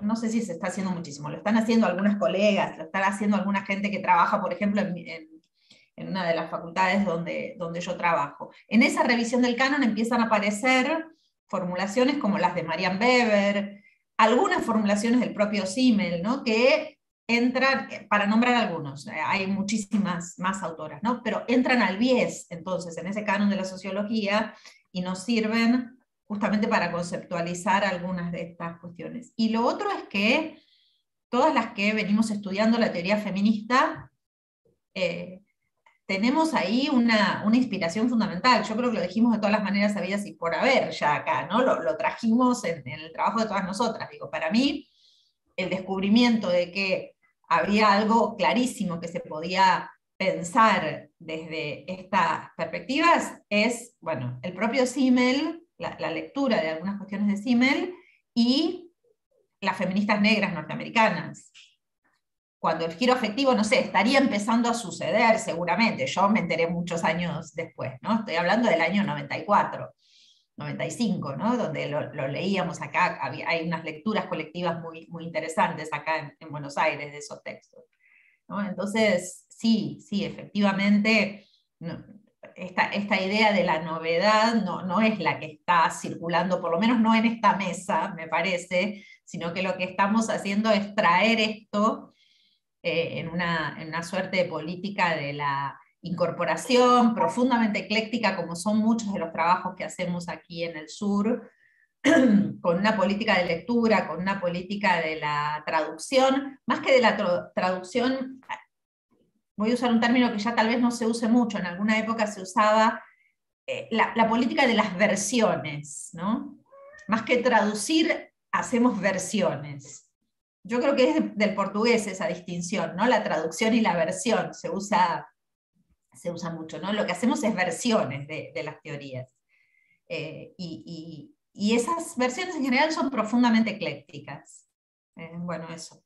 no sé si se está haciendo muchísimo, lo están haciendo algunas colegas, lo están haciendo alguna gente que trabaja, por ejemplo, en, en, una de las facultades donde, donde yo trabajo. En esa revisión del canon empiezan a aparecer formulaciones como las de Marian Weber, algunas formulaciones del propio Simmel, ¿no? que entran, para nombrar algunos, hay muchísimas más autoras, ¿no? pero entran al bies, entonces, en ese canon de la sociología y nos sirven justamente para conceptualizar algunas de estas cuestiones. Y lo otro es que todas las que venimos estudiando la teoría feminista, eh, tenemos ahí una, inspiración fundamental. Yo creo que lo dijimos de todas las maneras sabidas y por haber ya acá, ¿no? Lo, trajimos en, el trabajo de todas nosotras. Digo, para mí, el descubrimiento de que había algo clarísimo que se podía pensar desde estas perspectivas es, bueno, el propio Simmel, la, lectura de algunas cuestiones de Simmel y las feministas negras norteamericanas cuando el giro afectivo, no sé, estaría empezando a suceder seguramente. Yo me enteré muchos años después, ¿no? Estoy hablando del año 94, 95, ¿no? Donde lo, leíamos acá, hay unas lecturas colectivas muy, muy interesantes acá en, Buenos Aires de esos textos. ¿no? Entonces, sí, sí, efectivamente, esta, esta, idea de la novedad no, no es la que está circulando, por lo menos no en esta mesa, me parece, sino que lo que estamos haciendo es traer esto eh, en, una, en, una, suerte de política de la incorporación profundamente ecléctica, como son muchos de los trabajos que hacemos aquí en el sur, con una política de lectura, con una política de la traducción, más que de la traducción, voy a usar un término que ya tal vez no se use mucho, en alguna época se usaba eh, la, la, política de las versiones, ¿no? Más que traducir, hacemos versiones yo creo que es del portugués esa distinción, ¿no? La traducción y la versión se usa, se usa mucho, ¿no? Lo que hacemos es versiones de, las teorías. Eh, y, esas versiones en general son profundamente eclécticas. Eh, bueno, eso.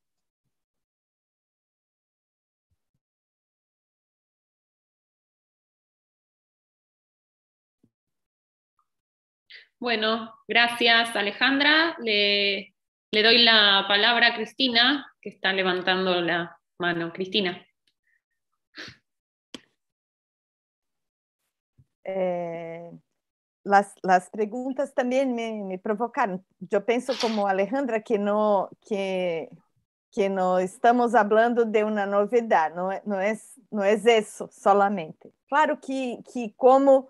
Bueno, gracias Alejandra. Le le doy la palabra a Cristina, que está levantando la mano. Cristina. Las, las, preguntas también me, me, provocaron. Yo pienso como Alejandra que no, que, que estamos hablando de una novedad, no, no, es, no es eso solamente. Claro que, que como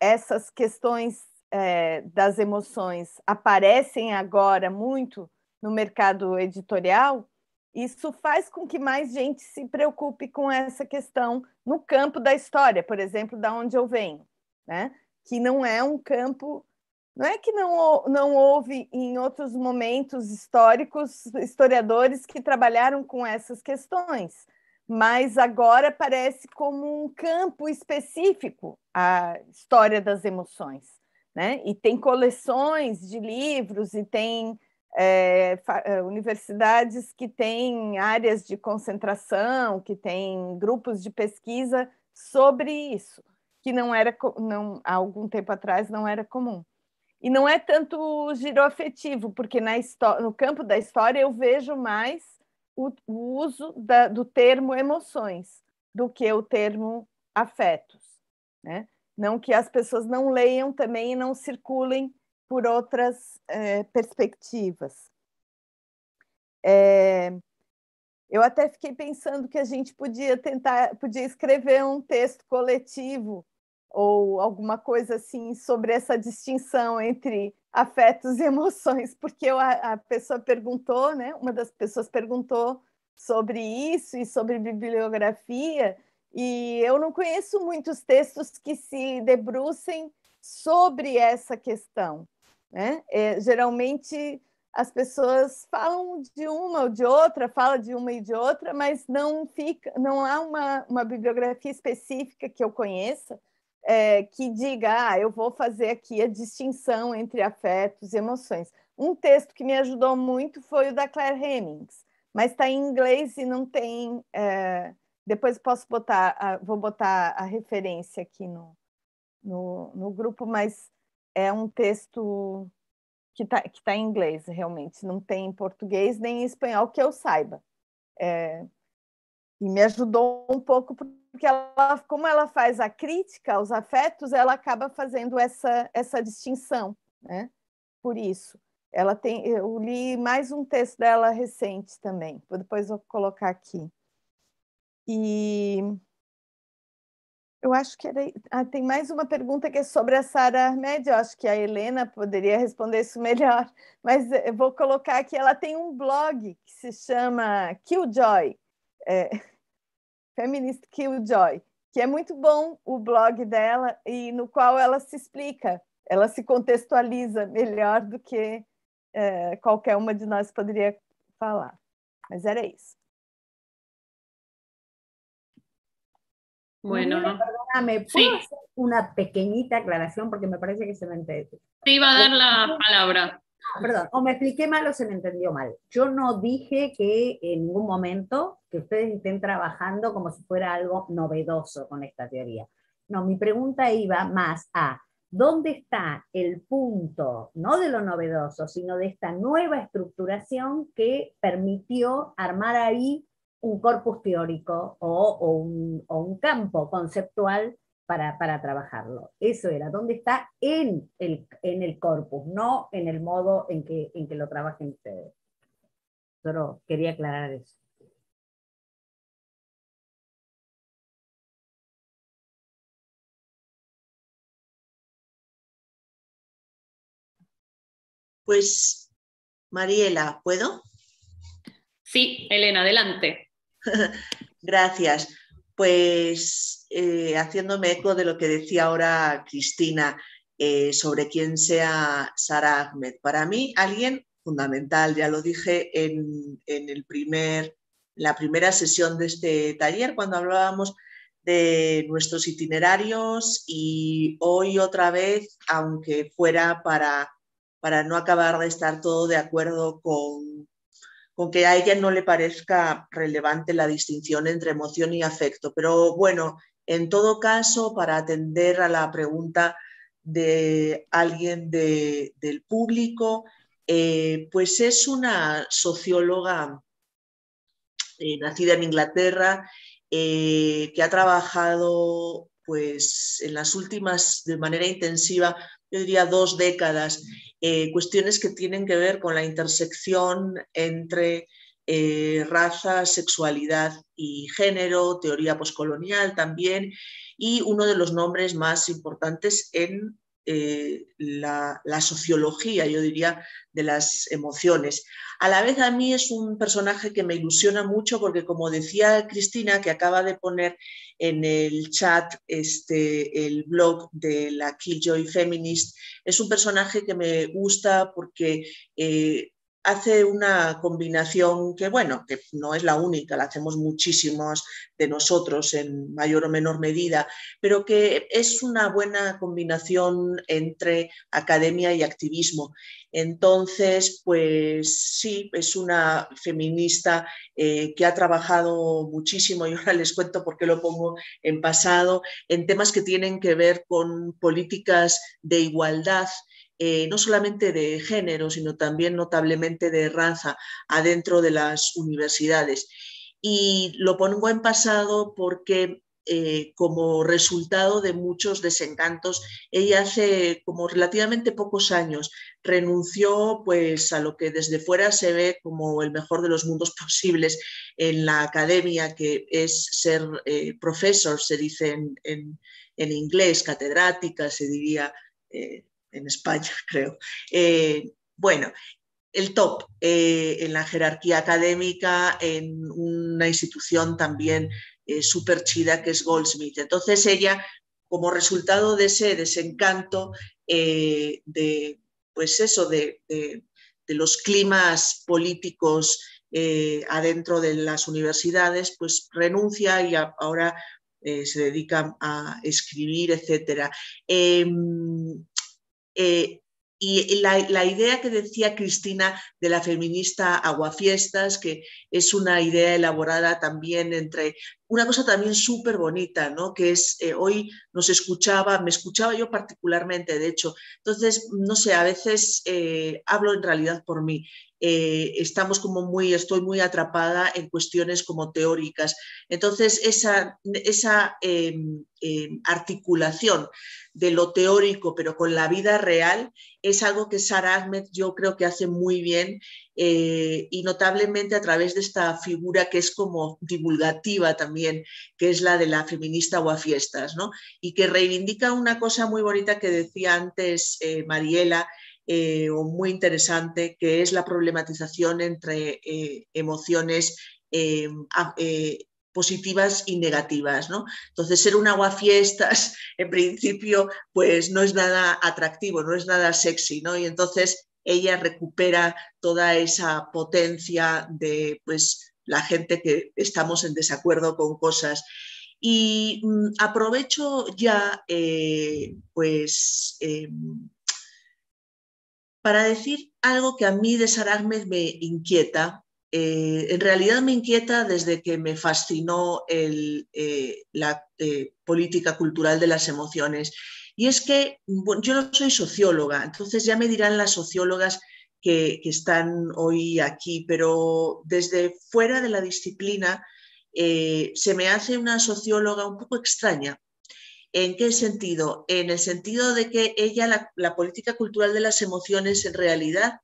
essas questões eh, das emoções aparecem agora muito no mercado editorial, isso faz com que mais gente se preocupe com essa questão no campo da história, por exemplo, da onde eu venho, né? Que não é um campo, não é que não, não houve em outros momentos históricos historiadores que trabalharam com essas questões, mas agora parece como um campo específico a história das emoções, né? E tem coleções de livros e tem é, universidades que têm áreas de concentração, que têm grupos de pesquisa sobre isso, que não era não, há algum tempo atrás não era comum. E não é tanto giro afetivo, porque na no campo da história eu vejo mais o, o uso da, do termo emoções do que o termo afetos. Né? Não que as pessoas não leiam também e não circulem por outras é, perspectivas. É, eu até fiquei pensando que a gente podia tentar, podia escrever um texto coletivo ou alguma coisa assim sobre essa distinção entre afetos e emoções, porque eu, a, a pessoa perguntou, né? Uma das pessoas perguntou sobre isso e sobre bibliografia, e eu não conheço muitos textos que se debrucem sobre essa questão. Né? É, geralmente as pessoas falam de uma ou de outra, falam de uma e de outra, mas não fica, não há uma, uma bibliografia específica que eu conheça é, que diga, ah, eu vou fazer aqui a distinção entre afetos e emoções. Um texto que me ajudou muito foi o da Claire Hemmings, mas está em inglês e não tem. É, depois posso botar, vou botar a referência aqui no, no, no grupo, mas é um texto que está que tá em inglês, realmente, não tem em português nem em espanhol que eu saiba. É, e me ajudou um pouco, porque ela, como ela faz a crítica aos afetos, ela acaba fazendo essa, essa distinção. Né? por isso. Ela tem, eu li mais um texto dela recente também, depois vou colocar aqui. E eu acho que era. Ah, tem mais uma pergunta que é sobre a Sara Ahmed. Eu acho que a Helena poderia responder isso melhor, mas eu vou colocar aqui. Ela tem um blog que se chama Killjoy, é, Feminist Killjoy, que é muito bom o blog dela e no qual ela se explica, ela se contextualiza melhor do que é, qualquer uma de nós poderia falar. Mas era isso. Bueno, perdóname, ¿puedo hacer una pequeñita aclaración? Porque me parece que se me entendió. Te iba a dar la palabra. Perdón, o me expliqué mal o se me entendió mal. Yo no dije que en ningún momento que ustedes estén trabajando como si fuera algo novedoso con esta teoría. No, mi pregunta iba más a dónde está el punto, no de lo novedoso, sino de esta nueva estructuración que permitió armar ahí un corpus teórico o, un, campo conceptual para, trabajarlo. Eso era, ¿dónde está en el, en el corpus, no en el modo en que, en que lo trabajen ustedes? Pero quería aclarar eso. Pues, Mariela, ¿puedo? Sí, Elena, adelante. Gracias. Pues eh, haciéndome eco de lo que decía ahora Cristina eh, sobre quién sea Sara Ahmed. Para mí, alguien fundamental, ya lo dije en, el primer, la primera sesión de este taller cuando hablábamos de nuestros itinerarios y hoy otra vez, aunque fuera para, para no acabar de estar todo de acuerdo con, con que a ella no le parezca relevante la distinción entre emoción y afecto. Pero bueno, en todo caso, para atender a la pregunta de alguien del público, eh, pues es una socióloga eh, nacida en Inglaterra eh, que ha trabajado pues en las últimas de manera intensiva, yo diría dos décadas, eh, cuestiones que tienen que ver con la intersección entre eh, raza, sexualidad y género, teoría poscolonial también, y uno de los nombres más importantes en eh, la, sociología, yo diría, de las emociones. A la vez a mí es un personaje que me ilusiona mucho porque, como decía Cristina, que acaba de poner en el chat este, el blog de la Killjoy Feminist, es un personaje que me gusta porque eh, hace una combinación que, bueno, que no es la única, la hacemos muchísimos de nosotros en mayor o menor medida, pero que es una buena combinación entre academia y activismo. Entonces, pues sí, es una feminista eh, que ha trabajado muchísimo, y ahora les cuento por qué lo pongo en pasado, en temas que tienen que ver con políticas de igualdad eh, no solamente de género, sino también notablemente de raza adentro de las universidades. Y lo pongo en pasado porque eh, como resultado de muchos desencantos, ella hace como relativamente pocos años renunció pues, a lo que desde fuera se ve como el mejor de los mundos posibles en la academia, que es ser eh, profesor, se dice en, inglés, catedrática, se diría en España, creo. Eh, bueno, el top eh, en la jerarquía académica en una institución también eh, súper chida que es Goldsmith. Entonces ella, como resultado de ese desencanto de, pues eso, de, los climas políticos adentro de las universidades, pues renuncia y ahora se dedica a escribir, etc. Eh, y la, idea que decía Cristina de la feminista aguafiestas, que es una idea elaborada también entre una cosa también súper bonita, ¿no? que es, eh, hoy nos escuchaba, me escuchaba yo particularmente, de hecho, entonces, no sé, a veces eh, hablo en realidad por mí. eh, estamos como muy, estoy muy atrapada en cuestiones como teóricas. Entonces, esa, esa em, em, articulación de lo teórico, pero con la vida real, es algo que Sara Ahmed yo creo que hace muy bien eh, y notablemente a través de esta figura que es como divulgativa también, que es la de la feminista guafiestas, ¿no? Y que reivindica una cosa muy bonita que decía antes eh, Mariela, eh, o muy interesante, que es la problematización entre emociones positivas y negativas. ¿no? Entonces, ser un aguafiestas, en principio, pues no es nada atractivo, no es nada sexy, ¿no? Y entonces ella recupera toda esa potencia de pues, la gente que estamos en desacuerdo con cosas. Y mm, aprovecho ya, pues, em, para decir algo que a mí de Saragmed me inquieta. Eh, en realidad me inquieta desde que me fascinó eh, la eh, política cultural de las emociones. Y es que yo no soy socióloga, entonces ya me dirán las sociólogas que, están hoy aquí, pero desde fuera de la disciplina se me hace una socióloga un poco extraña, ¿En qué sentido? En el sentido de que ella, la, política cultural de las emociones, en realidad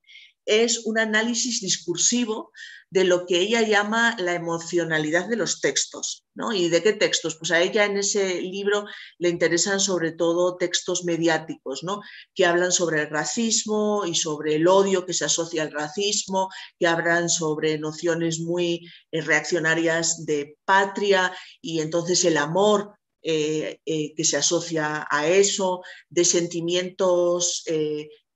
es un análisis discursivo de lo que ella llama la emocionalidad de los textos. ¿no? ¿Y de qué textos? Pues a ella en ese libro le interesan sobre todo textos mediáticos, ¿no? que hablan sobre el racismo y sobre el odio que se asocia al racismo, que hablan sobre nociones muy eh, reaccionarias de patria y entonces el amor eh, eh, que se asocia a eso, de sentimientos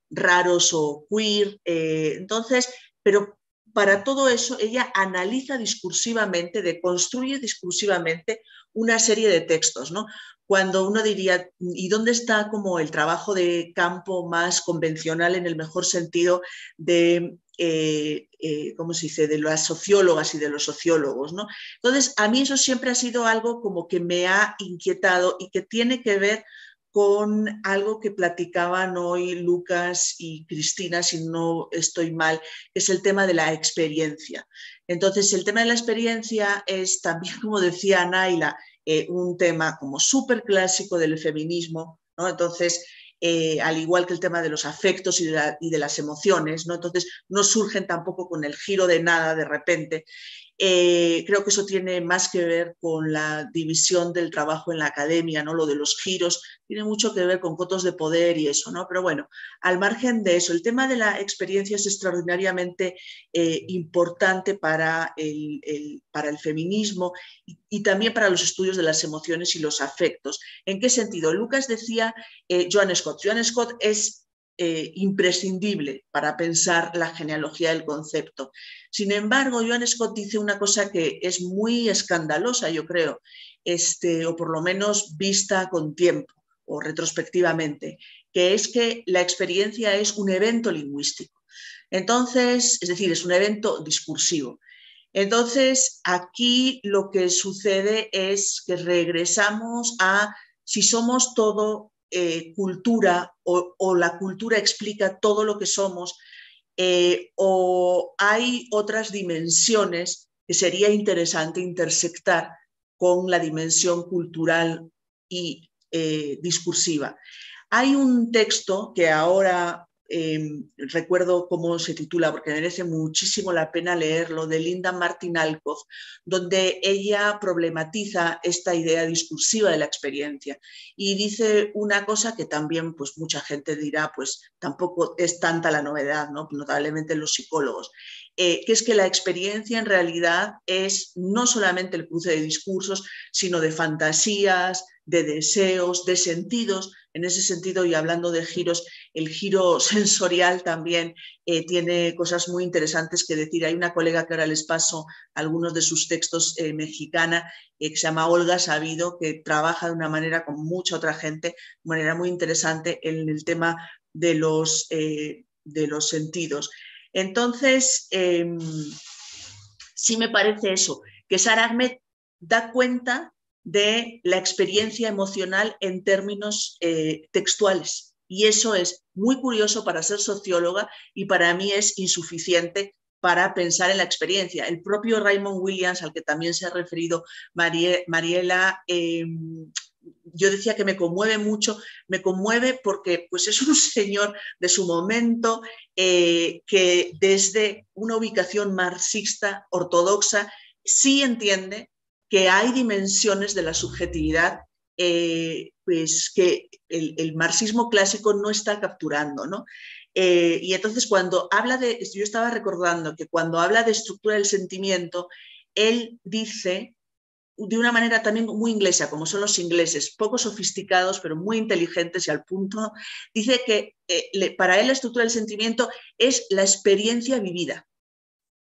raros o queer. entonces, pero para todo eso ella analiza discursivamente, deconstruye discursivamente una serie de textos, ¿no? Cuando uno diría, ¿y dónde está como el trabajo de campo más convencional en el mejor sentido de eh, eh, ¿cómo se dice?, de las sociólogas y de los sociólogos. ¿no? Entonces, a mí eso siempre ha sido algo como que me ha inquietado y que tiene que ver con algo que platicaban hoy Lucas y Cristina, si no estoy mal, es el tema de la experiencia. Entonces, el tema de la experiencia es también, como decía Naila, eh, un tema como súper clásico del feminismo. Entonces, eh, al igual que el tema de los afectos y de, las emociones. Entonces no surgen tampoco con el giro de nada de repente. Eh, creo que eso tiene más que ver con la división del trabajo en la academia, ¿no? Lo de los giros tiene mucho que ver con cotos de poder y eso, ¿no? Pero bueno, al margen de eso, el tema de la experiencia es extraordinariamente eh, importante para el, para el feminismo y, también para los estudios de las emociones y los afectos. ¿En qué sentido? Lucas decía eh, Joan Scott. Joan Scott es eh, imprescindible para pensar la genealogía del concepto. Sin embargo, Joan Scott dice una cosa que es muy escandalosa, yo creo, este, o por lo menos vista con tiempo o retrospectivamente, que es que la experiencia es un evento lingüístico. Entonces, es decir, es un evento discursivo. Entonces, aquí lo que sucede es que regresamos a si somos todo eh, cultura o, la cultura explica todo lo que somos, eh, o hay otras dimensiones que sería interesante intersectar con la dimensión cultural y eh, discursiva. Hay un texto que ahora Em, recuerdo cómo se titula, porque merece muchísimo la pena leerlo, de Linda Martin Alcoff, donde ella problematiza esta idea discursiva de la experiencia y dice una cosa que también pues mucha gente dirá, pues tampoco es tanta la novedad, ¿no? notablemente los psicólogos, eh, que es que la experiencia en realidad es no solamente el cruce de discursos, sino de fantasías, de deseos, de sentidos. En ese sentido, y hablando de giros, el giro sensorial también eh, tiene cosas muy interesantes que decir. Hay una colega que ahora les paso algunos de sus textos eh, mexicana, que se llama Olga Sabido, que trabaja de una manera con mucha otra gente, de manera muy interesante en el tema de los, de los sentidos. Entonces, em, sí me parece eso, que Sara Ahmed da cuenta de la experiencia emocional en términos eh, textuales. Y eso es muy curioso para ser socióloga y para mí es insuficiente para pensar en la experiencia. El propio Raymond Williams, al que también se ha referido Mariela, em, yo decía que me conmueve mucho, me conmueve porque pues, es un señor de su momento eh, que desde una ubicación marxista ortodoxa sí entiende que hay dimensiones de la subjetividad eh, pues, que el, marxismo clásico no está capturando. ¿no? Eh, y entonces cuando habla de, yo estaba recordando que cuando habla de estructura del sentimiento, él dice de una manera también muy inglesa, como son los ingleses, poco sofisticados, pero muy inteligentes y al punto, dice que eh, para él la estructura del sentimiento es la experiencia vivida.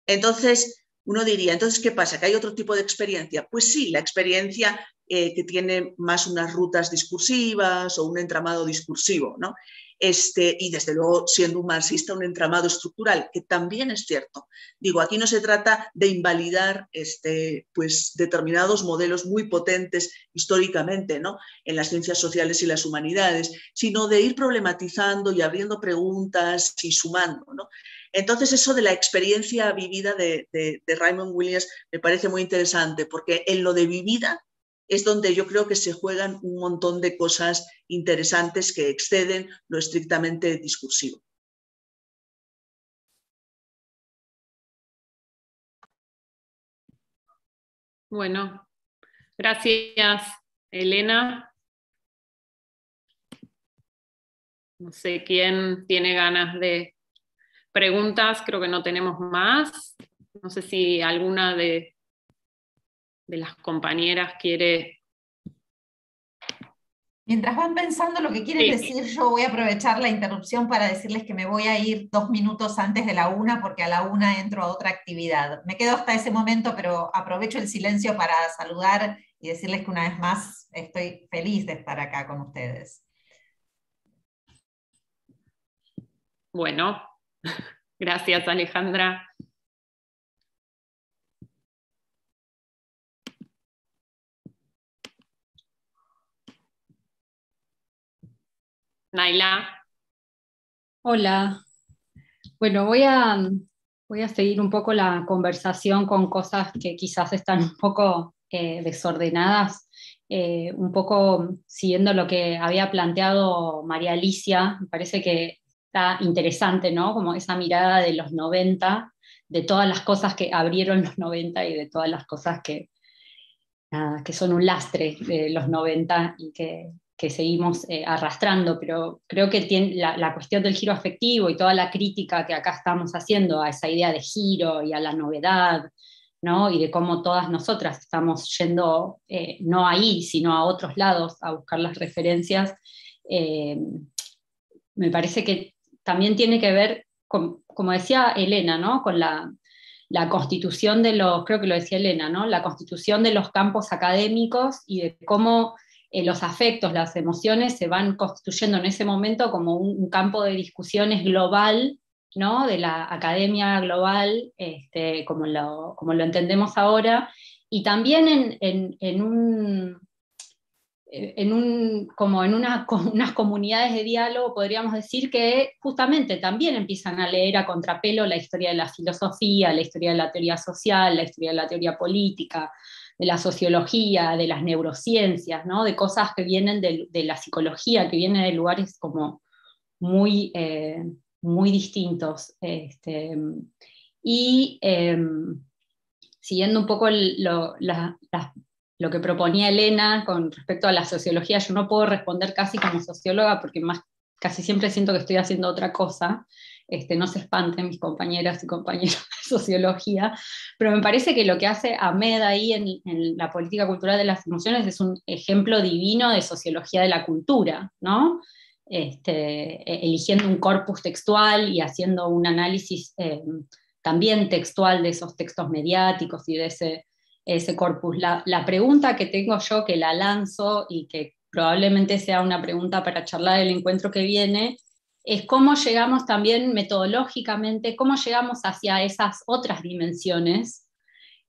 Entonces, uno diría, entonces, ¿qué pasa? ¿Que hay otro tipo de experiencia? Pues sí, la experiencia eh, que tiene más unas rutas discursivas o un entramado discursivo, ¿no? Este, y desde luego siendo un marxista un entramado estructural, que también es cierto. Digo, aquí no se trata de invalidar este, pues, determinados modelos muy potentes históricamente ¿no? en las ciencias sociales y las humanidades, sino de ir problematizando y abriendo preguntas y sumando. ¿no? Entonces, eso de la experiencia vivida de, de, de Raymond Williams me parece muy interesante, porque en lo de vivida es donde yo creo que se juegan un montón de cosas interesantes que exceden lo estrictamente discursivo. Bueno, gracias Elena. No sé quién tiene ganas de preguntas, creo que no tenemos más. No sé si alguna de de las compañeras quiere... Mientras van pensando lo que quieren decir, yo voy a aprovechar la interrupción para decirles que me voy a ir dos minutos antes de la una, porque a la una entro a otra actividad. Me quedo hasta ese momento, pero aprovecho el silencio para saludar y decirles que una vez más estoy feliz de estar acá con ustedes. Bueno, gracias Alejandra. Naila. Hola. Bueno, voy a, voy a seguir un poco la conversación con cosas que quizás están un poco eh, desordenadas, eh, un poco siguiendo lo que había planteado María Alicia, me parece que está interesante, ¿no? Como esa mirada de los 90, de todas las cosas que abrieron los 90 y de todas las cosas que, que son un lastre de los 90 y que que seguimos eh, arrastrando, pero creo que tiene la, cuestión del giro afectivo y toda la crítica que acá estamos haciendo a esa idea de giro y a la novedad, ¿no? y de cómo todas nosotras estamos yendo eh, no ahí, sino a otros lados a buscar las referencias, eh, me parece que también tiene que ver, con, como decía Elena, ¿no? con la, la constitución de los, creo que lo decía Elena, ¿no? la constitución de los campos académicos y de cómo eh, los afectos, las emociones se van constituyendo en ese momento como un, campo de discusiones global, ¿no? de la academia global, este, como, lo, como, lo, entendemos ahora, y también en, en, un, en un, como en una, unas comunidades de diálogo, podríamos decir que justamente también empiezan a leer a contrapelo la historia de la filosofía, la historia de la teoría social, la historia de la teoría política, de la sociología, de las neurociencias, ¿no? de cosas que vienen de, la psicología, que vienen de lugares como muy, eh, muy distintos. Este, y em, siguiendo un poco lo, lo que proponía Elena con respecto a la sociología, yo no puedo responder casi como socióloga porque más, casi siempre siento que estoy haciendo otra cosa. Este, no se espanten mis compañeras y compañeros de sociología, pero me parece que lo que hace Ahmed ahí en, la política cultural de las emociones es un ejemplo divino de sociología de la cultura, ¿no? Este, e, eligiendo un corpus textual y haciendo un análisis eh, también textual de esos textos mediáticos y de ese, ese corpus. La, la pregunta que tengo yo, que la lanzo y que probablemente sea una pregunta para charlar el encuentro que viene, es cómo llegamos también metodológicamente, cómo llegamos hacia esas otras dimensiones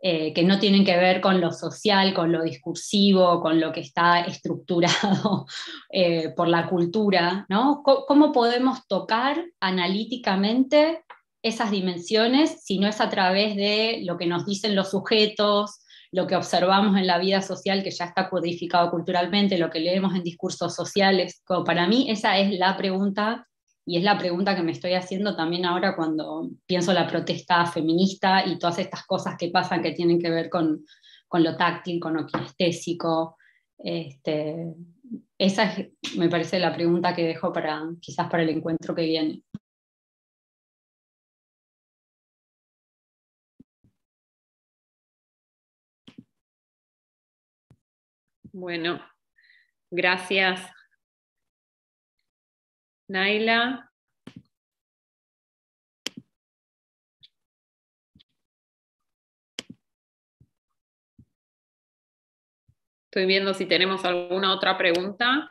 eh, que no tienen que ver con lo social, con lo discursivo, con lo que está estructurado eh, por la cultura, ¿no? ¿Cómo podemos tocar analíticamente esas dimensiones si no es a través de lo que nos dicen los sujetos, lo que observamos en la vida social que ya está codificado culturalmente, lo que leemos en discursos sociales? para mí esa es la pregunta y es la pregunta que me estoy haciendo también ahora cuando pienso la protesta feminista y todas estas cosas que pasan que tienen que ver con, lo táctil, con lo kinestésico. Este, esa me parece la pregunta que dejo para quizás para el encuentro que viene. Bueno, gracias Naila. Estoy viendo si tenemos alguna otra pregunta,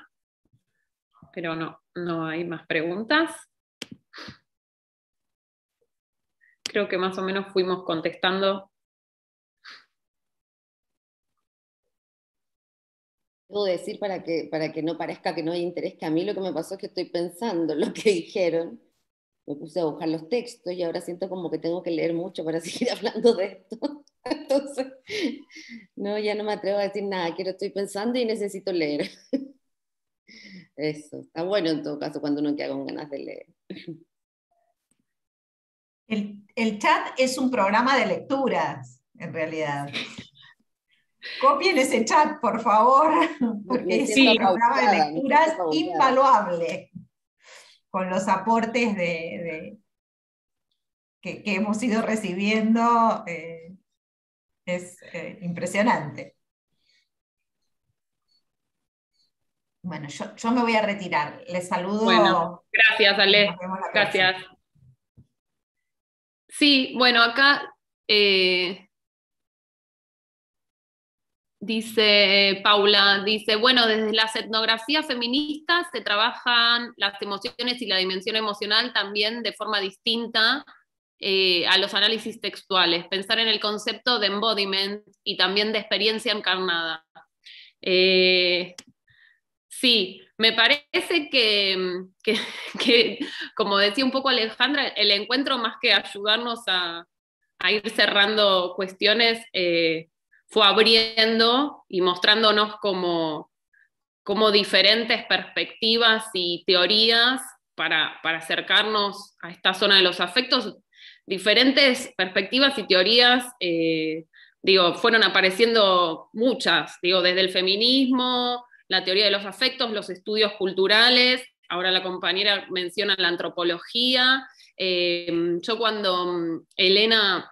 pero no, no hay más preguntas. Creo que más o menos fuimos contestando Puedo decir para que, para que no parezca que no hay interés, que a mí lo que me pasó es que estoy pensando lo que dijeron, me puse a buscar los textos y ahora siento como que tengo que leer mucho para seguir hablando de esto. Entonces, no, ya no me atrevo a decir nada, quiero, estoy pensando y necesito leer. Eso, está bueno en todo caso cuando uno queda con ganas de leer. El, el chat es un programa de lecturas, en realidad. Copien ese chat, por favor, porque es un programa de lecturas invaluable, con los aportes de, que, hemos ido recibiendo. Eh, es eh, impresionante. Bueno, yo, me voy a retirar. Les saludo. Bueno, gracias, Ale. Gracias. Sí, bueno, acá eh, Dice Paula, dice, bueno, desde las etnografías feministas se trabajan las emociones y la dimensión emocional también de forma distinta eh, a los análisis textuales. Pensar en el concepto de embodiment y también de experiencia encarnada. Eh, sí, me parece que, como decía un poco Alejandra, el encuentro más que ayudarnos a, ir cerrando cuestiones, eh, fue abriendo y mostrándonos como, como diferentes perspectivas y teorías para, acercarnos a esta zona de los afectos, diferentes perspectivas y teorías, eh, digo, fueron apareciendo muchas, digo, desde el feminismo, la teoría de los afectos, los estudios culturales, ahora la compañera menciona la antropología. Eh, yo cuando mm, Elena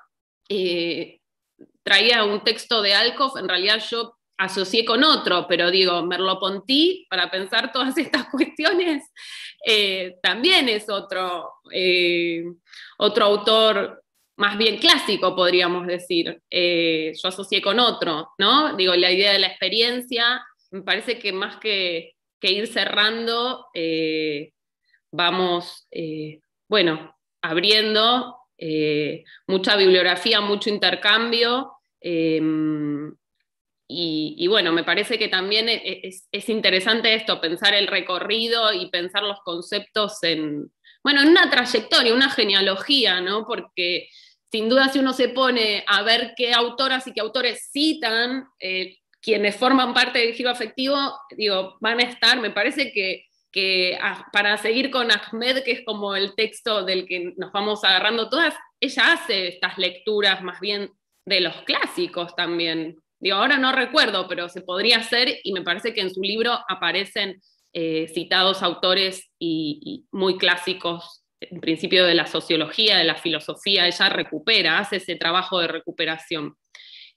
eh, traía un texto de Alcoff, en realidad yo asocié con otro, pero digo, Merleau-Ponty, para pensar todas estas cuestiones, eh, también es otro, eh, otro autor más bien clásico, podríamos decir. Eh, yo asocié con otro, ¿no? Digo, la idea de la experiencia, me parece que más que, que ir cerrando, vamos, bueno, abriendo mucha bibliografía, mucho intercambio, Em, y, bueno, me parece que también e, e, es, interesante esto, pensar el recorrido y pensar los conceptos en, bueno, en una trayectoria, una genealogía, ¿no? Porque sin duda si uno se pone a ver qué autoras y qué autores citan, eh, quienes forman parte del giro afectivo, digo, van a estar, me parece que, que para seguir con Ahmed, que es como el texto del que nos vamos agarrando todas, ella hace estas lecturas más bien de los clásicos también. Digo, ahora no recuerdo, pero se podría hacer y me parece que en su libro aparecen eh, citados autores y, muy clásicos, en principio de la sociología, de la filosofía, ella recupera, hace ese trabajo de recuperación.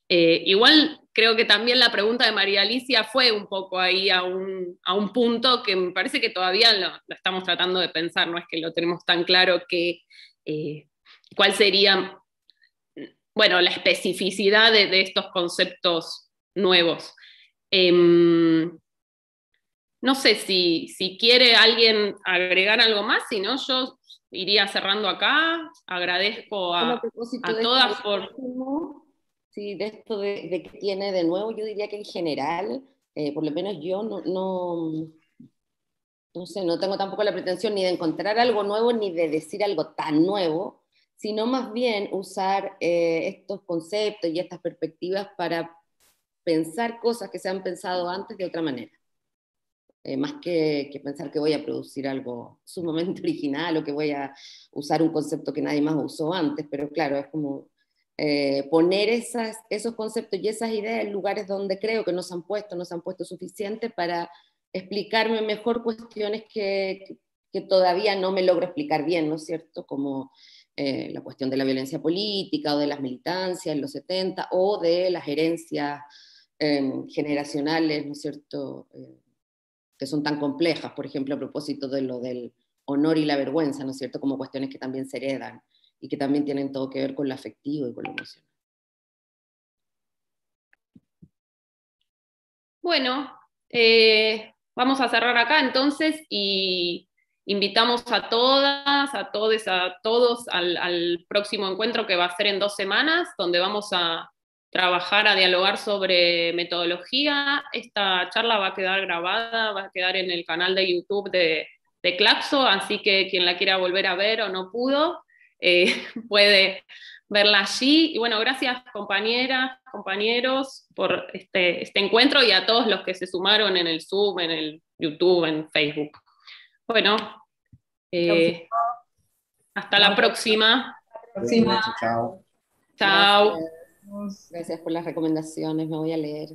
Eh, igual creo que también la pregunta de María Alicia fue un poco ahí a un, punto que me parece que todavía lo, estamos tratando de pensar, no es que lo tenemos tan claro que eh, cuál sería bueno, la especificidad de, estos conceptos nuevos. Em, no sé si, quiere alguien agregar algo más, si no, yo iría cerrando acá. Agradezco a, todas por... Sí, de esto de, de, que tiene de nuevo, yo diría que en general, eh, por lo menos yo no, no, no sé, no tengo tampoco la pretensión ni de encontrar algo nuevo ni de decir algo tan nuevo, sino más bien usar eh, estos conceptos y estas perspectivas para pensar cosas que se han pensado antes de otra manera. Eh, más que, pensar que voy a producir algo sumamente original o que voy a usar un concepto que nadie más usó antes, pero claro, es como eh, poner esos conceptos y esas ideas en lugares donde creo que no se han puesto, no se han puesto suficiente para explicarme mejor cuestiones que, que todavía no me logro explicar bien, ¿no es cierto? Como eh, la cuestión de la violencia política o de las militancias en los 70 o de las herencias eh, generacionales, ¿no es cierto? Eh, que son tan complejas, por ejemplo, a propósito de lo del honor y la vergüenza, ¿no es cierto? Como cuestiones que también se heredan y que también tienen todo que ver con lo afectivo y con lo emocional. Bueno, eh, vamos a cerrar acá entonces y invitamos a todas, a todos, a todos al, próximo encuentro que va a ser en dos semanas, donde vamos a trabajar, a dialogar sobre metodología. Esta charla va a quedar grabada, va a quedar en el canal de YouTube de, de Claxo, así que quien la quiera volver a ver o no pudo, eh, puede verla allí. Y bueno, gracias compañeras, compañeros por este, este encuentro y a todos los que se sumaron en el Zoom, en el YouTube, en Facebook. Bueno, eh, hasta la próxima. próxima. Chao. Chao. Gracias por las recomendaciones, me voy a leer.